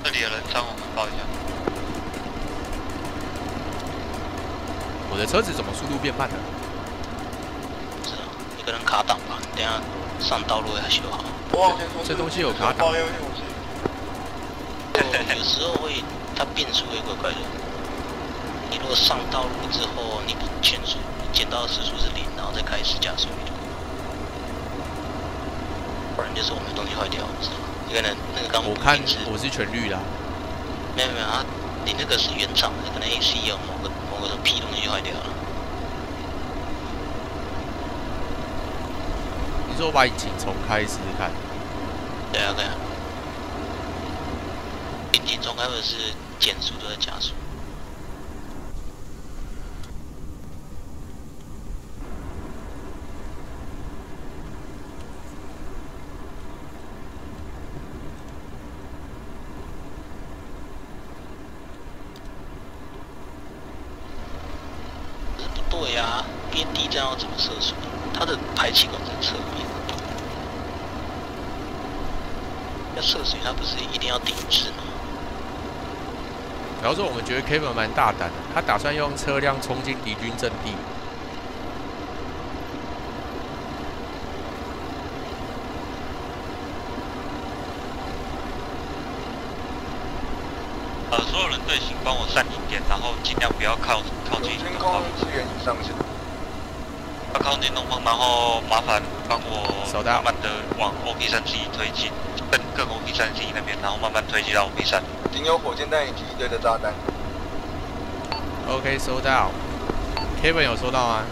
这里的人伤我们报一下。我的车子怎么速度变慢了？是啊，你可能卡档吧，等下上道路要修好。哇这东西有卡档。有时候会，它变速会怪怪的。你如果上道路之后，你全速减到时速是零，然后再开始加速，不然就是我们的东西坏掉，是吧？有可能那个刚我看我是全绿的、啊。没有没有啊，你那个是原厂的，可能 AC 有某个某个屁东西坏掉了。你说我把引擎重开试试看？对啊对啊。引擎重开或者是减速都在加速。对呀、啊，边地这样要怎么射水？它的排气管在侧面，要射水，它不是一定要顶置吗？然后说我们觉得 Kevin 蛮大胆的，他打算用车辆冲进敌军阵地。呃，所有人队形帮我散一点，然后尽量不要靠靠近天空支援已上线。要靠近东方，然后麻烦帮我手慢慢的往 OP 三七推进，更更 OP 三七那边，然后慢慢推进到 OP 三。仅有火箭弹以及一堆的炸弹。OK，收到。Kevin 有收到吗？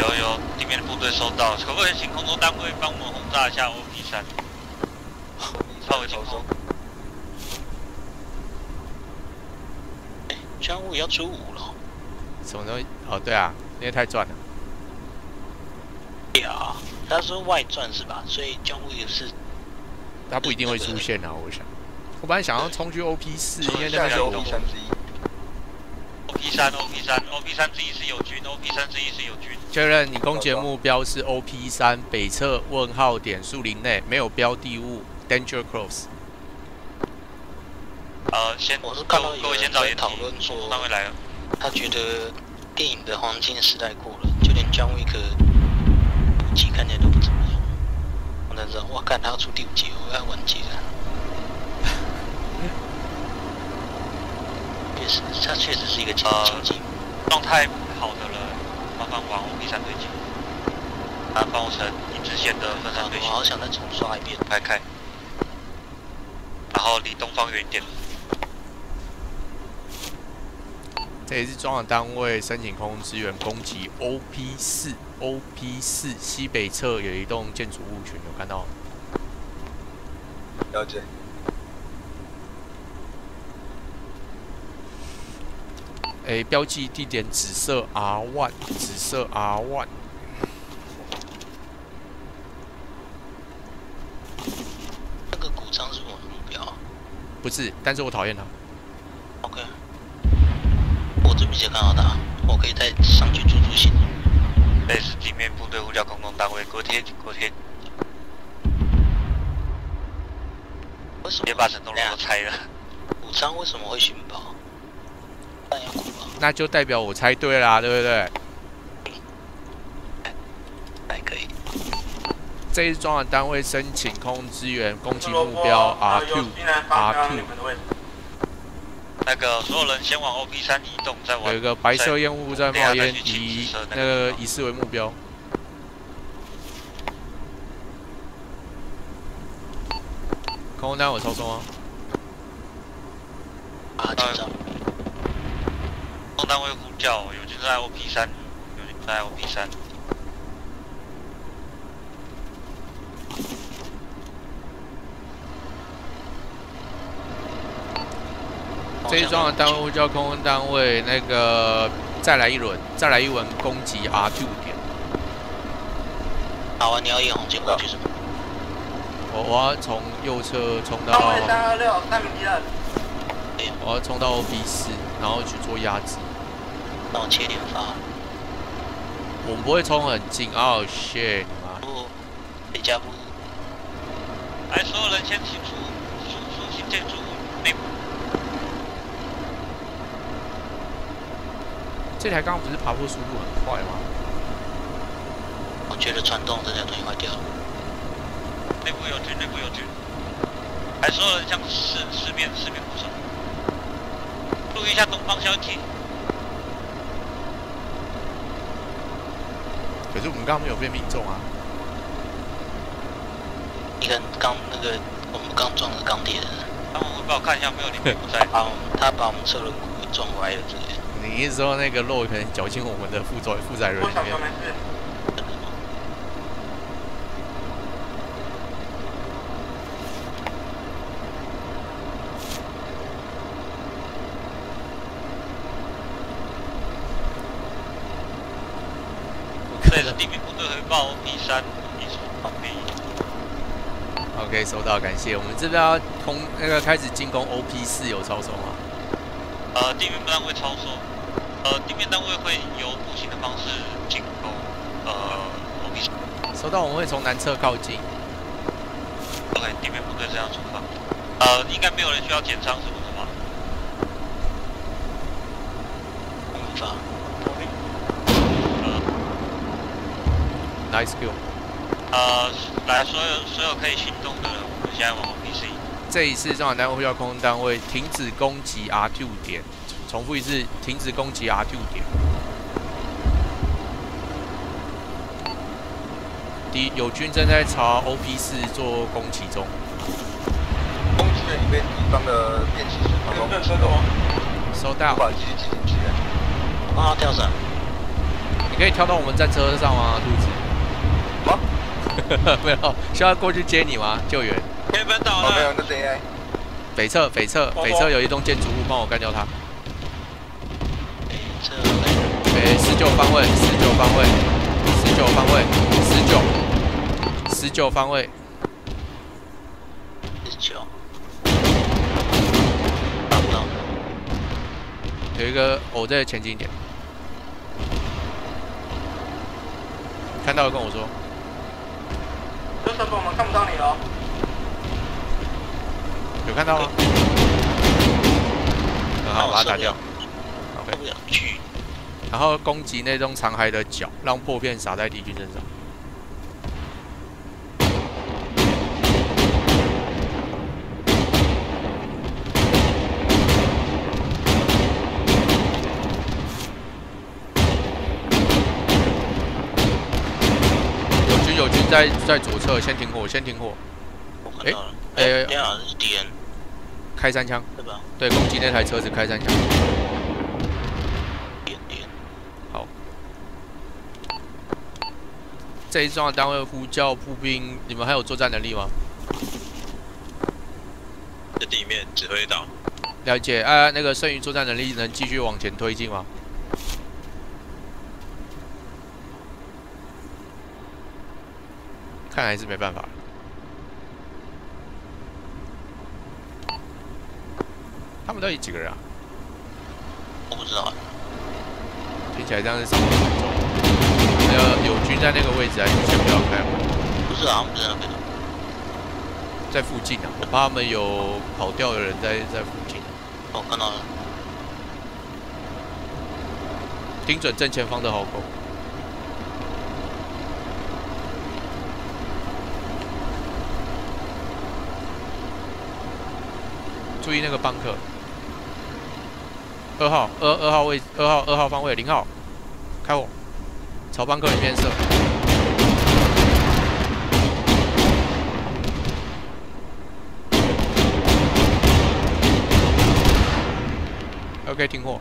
有有，地面部队收到，可不可以请空中单位帮我们轰炸一下 OP 三？稍微轻松。江雾要出五了。什么东西？哦，对啊，因为太赚了。对啊，他说外传是吧？所以江雾也是。他不一定会出现啊，我想。我本来想要冲去 OP 四，因为那边有。OP 三，OP 三，OP 三之一是友军，OP 三之一是友军。确认你攻击目标是 OP 三北侧问号点树林内，没有标的物，Danger Close。呃，先我是看到各位先找人讨论说，那位来了。他觉得电影的黄金时代过了，就连 John Wick 武器看起来都不怎么样。我才知道，哇，看他要出第五集，我要完结了。确实，他确实是一个情景。状态好的人，麻烦往 OP 三推进。啊，帮我成一直线的分散队形。我好想再重刷一遍。开开。然后离东方远一点。这也是装甲单位申请空支援攻击 OP 四 OP 四西北侧有一栋建筑物群，有看到？了解。诶，标记地点紫色 R one，紫色 R one。那个古 trang 是我的目标。不是，但是我讨厌他。边先看到他，我可以再上去助助行。类似地面部队呼叫空中单位，国贴国贴。为什么？别把整栋楼都拆了。武昌为什么会寻宝？弹药库吧。那就代表我猜对啦，对不对？还可以。这一装甲单位申请空支援攻击目标 RQ RQ。那个所有人先往 OP 三移动，再往。有一个白色烟雾在冒烟，以那个以四为目标。空空单我超松啊。啊，紧张。空单位呼叫，友军在 OP 三，友军在 OP 三。这一桩的单位呼叫空空单位，那个再来一轮，再来一轮攻击 R two 点。好啊，你要用红警过去是吗？我我要从右侧冲到，单位三二六，三名敌人。我要冲到 O B 四，然后去做压制。那我切点发。我们不会冲很近哦，shit！妈，不，北加不。来，所有人先清除疏疏新建筑物内部。这台刚刚不是爬坡速度很快吗？我觉得传动这条东西坏掉了。内部有军，内部有军。来，所有人向四四面四面护守。注意一下东方消息。可是我们刚刚没有被命中啊。一根钢那个我们刚撞的钢铁人。他们会帮我看一下没有领兵不在。把我们他把我们车轮毂给撞歪了之类的。你意思说那个肉可能搅进我们的负载负载轮里面？这是地面部队回报三，一处旁边。OK，收到，感谢。我们这边要通那个开始进攻 OP 四有超收吗？呃，地面单位超收。呃，地面单位会由步行的方式进攻。呃，OP 四。收到，我们会从南侧靠近。OK，地面部队这样出发。呃，应该没有人需要减伤，是不是吗？无法。Nice kill。呃，来，所有所有可以行动的人，我们现在往 OPC。这一次装甲单位要空单位停止攻击 R2 点，重复一次，停止攻击 R two 点。敌友军正在朝 OP 四做攻击中。攻击员里面敌方的电气室防空启动，收到。把机进行支援。帮他跳伞。你可以跳到我们战车上吗，兔子？吗？没有，需要过去接你吗？救援。天分岛了。没有，那是 AI。北侧，北侧，北侧有一栋建筑物，帮我干掉它。这北十九方位，十九方位，十九方位，十九，十九方位，十九。打不到。有一个偶在前进一点。看到了跟我说。这时候我们看不到你了。有看到吗？很好，把它打掉。OK。去。然后攻击那栋残骸的脚，让破片洒在敌军身上。友军友军在在左侧，先停火，先停火。哎，哎，第二是敌人，开三枪，对吧？对，攻击那台车子开三枪。点点。好。这一桩单位呼叫步兵，你们还有作战能力吗？在地面指挥岛。了解，啊，那个剩余作战能力能继续往前推进吗？看来是没办法。他们到底几个人啊？我不知道。听起来这样是伤亡惨重。那个友军在那个位置，还是先不要开火？不是啊，我们在那边。在附近啊，我怕他们有跑掉的人在在附近。哦看到了。盯准正前方的壕沟。注意那个邦克。二号，二二号位，二号二号方位，零号，开火，逃方克里面射。OK，停火。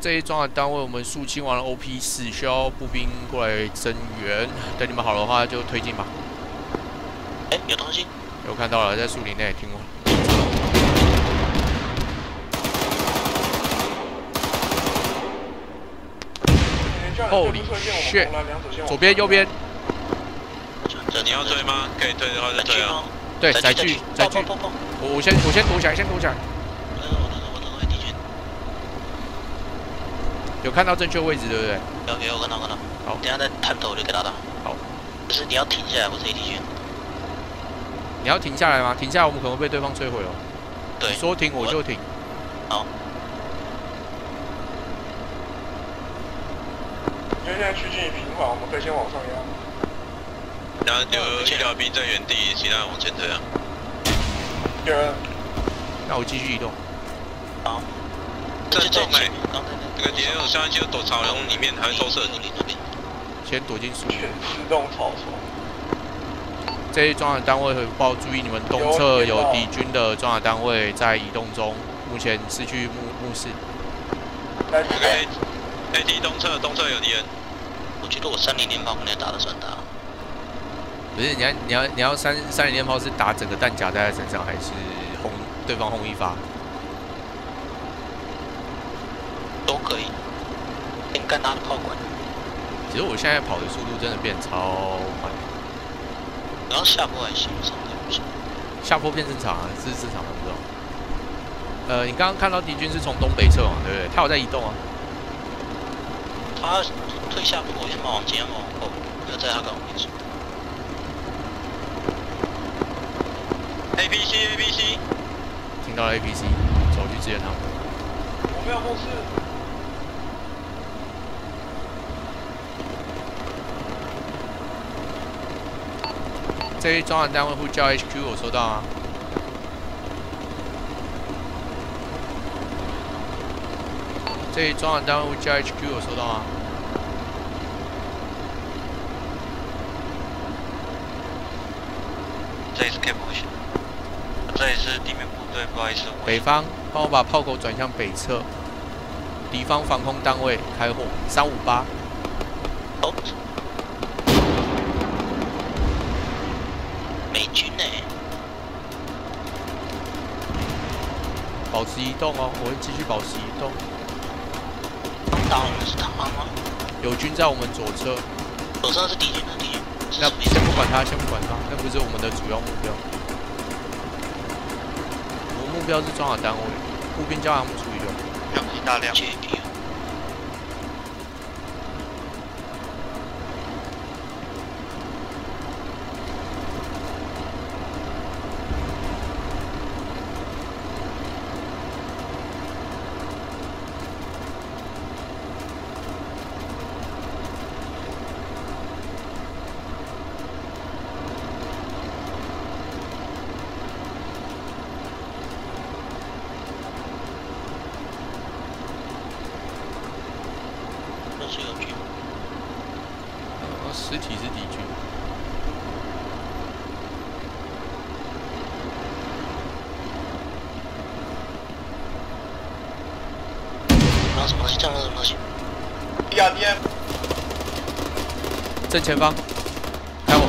这一装的单位我们肃清完了，OP 死需要步兵过来增援。等你们好的话就推进吧。哎、有东西。有看到了，在树林内停过。Holy shit！左边、右边，这你要追吗？可以追的话就追啊。对，载具，载具。我我先我先躲起来，先躲起来。有看到正确位置对不对？有有看到看到。好，等下再探头就给他打。好。就是你要停下来，我是 AT 军。你要停下来吗？停下来，我们可能会被对方摧毁哦。对。说停我就停。好。因为现在趋近于平缓，我们可以先往上压。然后留医疗兵在原地，其他人往前推啊。有人。那我继续移动。好。正中哎，这个敌人有相机躲草丛里面，还会偷射你。先躲进树林。自动草丛。这一装甲单位回报，注意你们东侧有敌军的装甲单位在移动中，目前失去目目视。来，OK。AT 东侧，东侧有敌人。我觉得我三零连炮可能打得算大。不是，你要你要你要三三零连炮是打整个弹夹在他身上，还是轰对方轰一发？都可以。先干他的炮管。其实我现在跑的速度真的变超快。然后下坡还行，上坡不行。下坡变正常啊，是正常的，不知道。呃，你刚刚看到敌军是从东北侧往，对不对？他有在移动啊。他退下坡，要么往前，往后，要在他刚好边上。APC APC，听到了 APC，走去支援他们。我没有目视。这一装甲单位呼叫 HQ，我收到啊。这一装甲单位呼叫 HQ，有收到吗。这里是 K 不行，这里是地面部队，不好意思。北方，帮我把炮口转向北侧。敌方防空单位开火，三五八。哦。美军呢？保持移动哦，我会继续保持移动。刚打我们是他吗？友军在我们左侧。左侧是敌军的敌军。那先不管他，先不管他，那不是我们的主要目标。我们目标是装甲单位，步兵交他们处理就好。标记大量。实体是敌军。然后什么东西？降落什么东西？亚电。正前方，开火。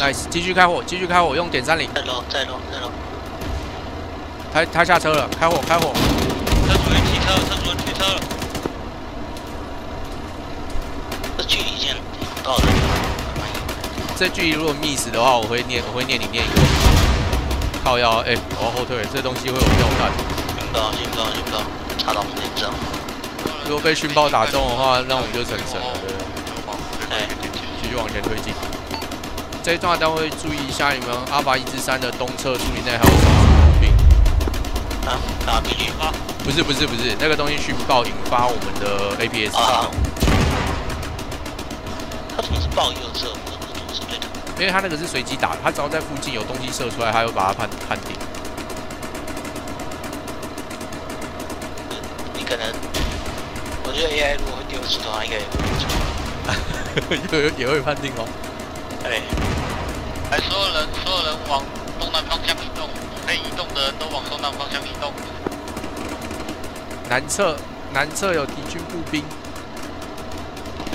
Nice，继续开火，继续开火，用点三零。在楼，在楼，在楼。他他下车了，开火，开火。车主人提车，车主人提车了。这距离已经到了。这距离如果 miss 的话，我会念，我会念你念一个。靠腰，哎、我要后退，这东西会有掉弹。听不到，听不到，听不到，插到我们脸上。如果被熏爆打中的话，那我们就成神了，往前推进。这一装甲单位注意一下，你们阿法一至三的东侧树林内还有什么步兵？啊，打 RPG 啊？不是不是不是，那个东西讯爆引发我们的 APS 系统。他怎么是爆右侧？不是对的。因为他那个是随机打，他只要在附近有东西射出来，他会把它判判定。你可能，我觉得 AI 如果会丢石头，它应该也会不错。也也会判定哦。对。来，所有人，所有人往东南方向移动，可以移动的人都往东南方向移动。南侧南侧有敌军步兵，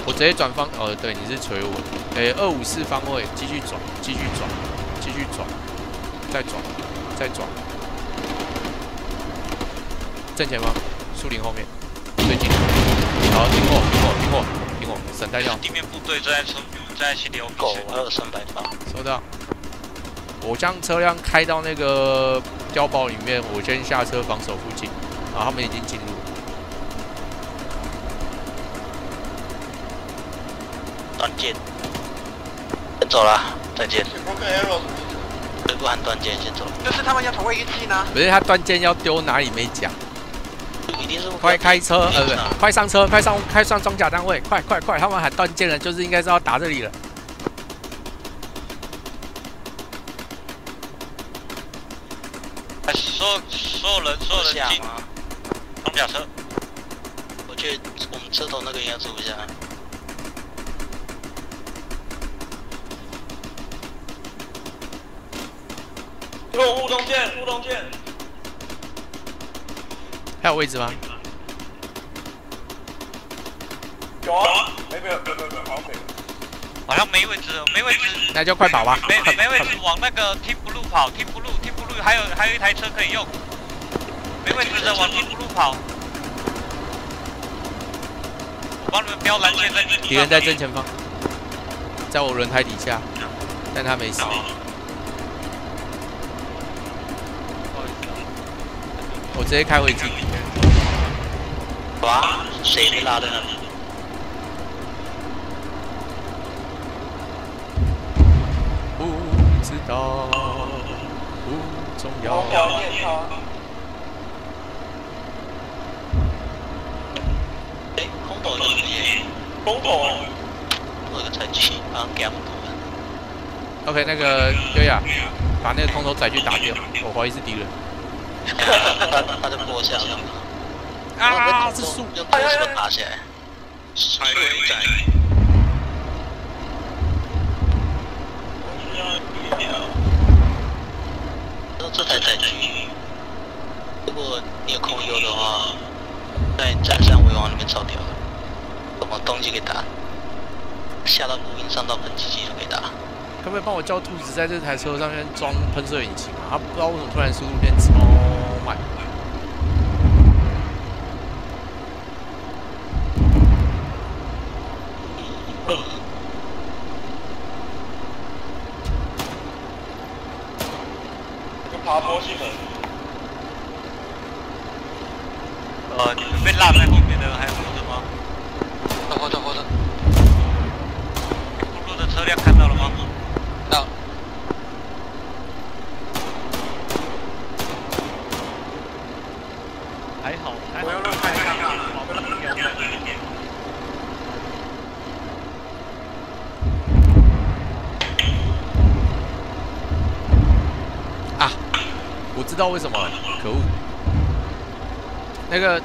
我直接转方，哦，对，你是锤我，诶，二五四方位，继续转，继续转，继续转，再转，再转，正前方，树林后面，最近，好，听我，听我，听我，听我，省带掉，地面部队正在冲，正在清理我狗还有三百发，收到。我将车辆开到那个碉堡里面，我先下车防守附近，然后他们已经进入。断剑，先走了，再见。对不喊断剑，先走。就是他们要同位一击呢。不是他断剑要丢哪里没讲，快开车，呃，不是，快上车，快上，快上装甲单位，快快快！他们喊断剑了，就是应该是要打这里了。哎，所有所有人所有人进吗？装甲车，我觉得我们车头那个应该坐不下。这个互动键，互动键。还有位置吗？有啊，没没有没有没有没有，好像没有。好像没位置，没位置。那就快跑吧。没没位置，往那个 T 不路跑，T 不路，T 不路还有还有一台车可以用。没位置的往 T 不路跑。我帮你们标蓝线在这里。敌人在正前方，在我轮胎底下，但他没死。我直接开回去。哇，谁被拉在那里？不知道，不重要。哎，空投我有个菜鸡，啊，给他们投了。OK，那个优雅，把那个空投载具打掉，我怀疑是敌人。他他在坡下上。啊，这树用拖车爬起来。还会在。这这台载具，如果你有空优的话，在站上我往里面照掉，我往东西给打，下到录音上到本机机就可以打。可不可以帮我叫兔子在这台车上面装喷射引擎啊？他不知道为什么突然速度变超慢。这个爬坡系统。呃，你们被落在后面的还有活着吗？活着活着。不路的车辆看到了吗？到。还好，还好。我要让看一下。啊，我知道为什么，可恶！那个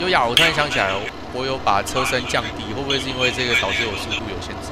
优雅，我突然想起来，我有把车身降低，会不会是因为这个导致我速度有限制？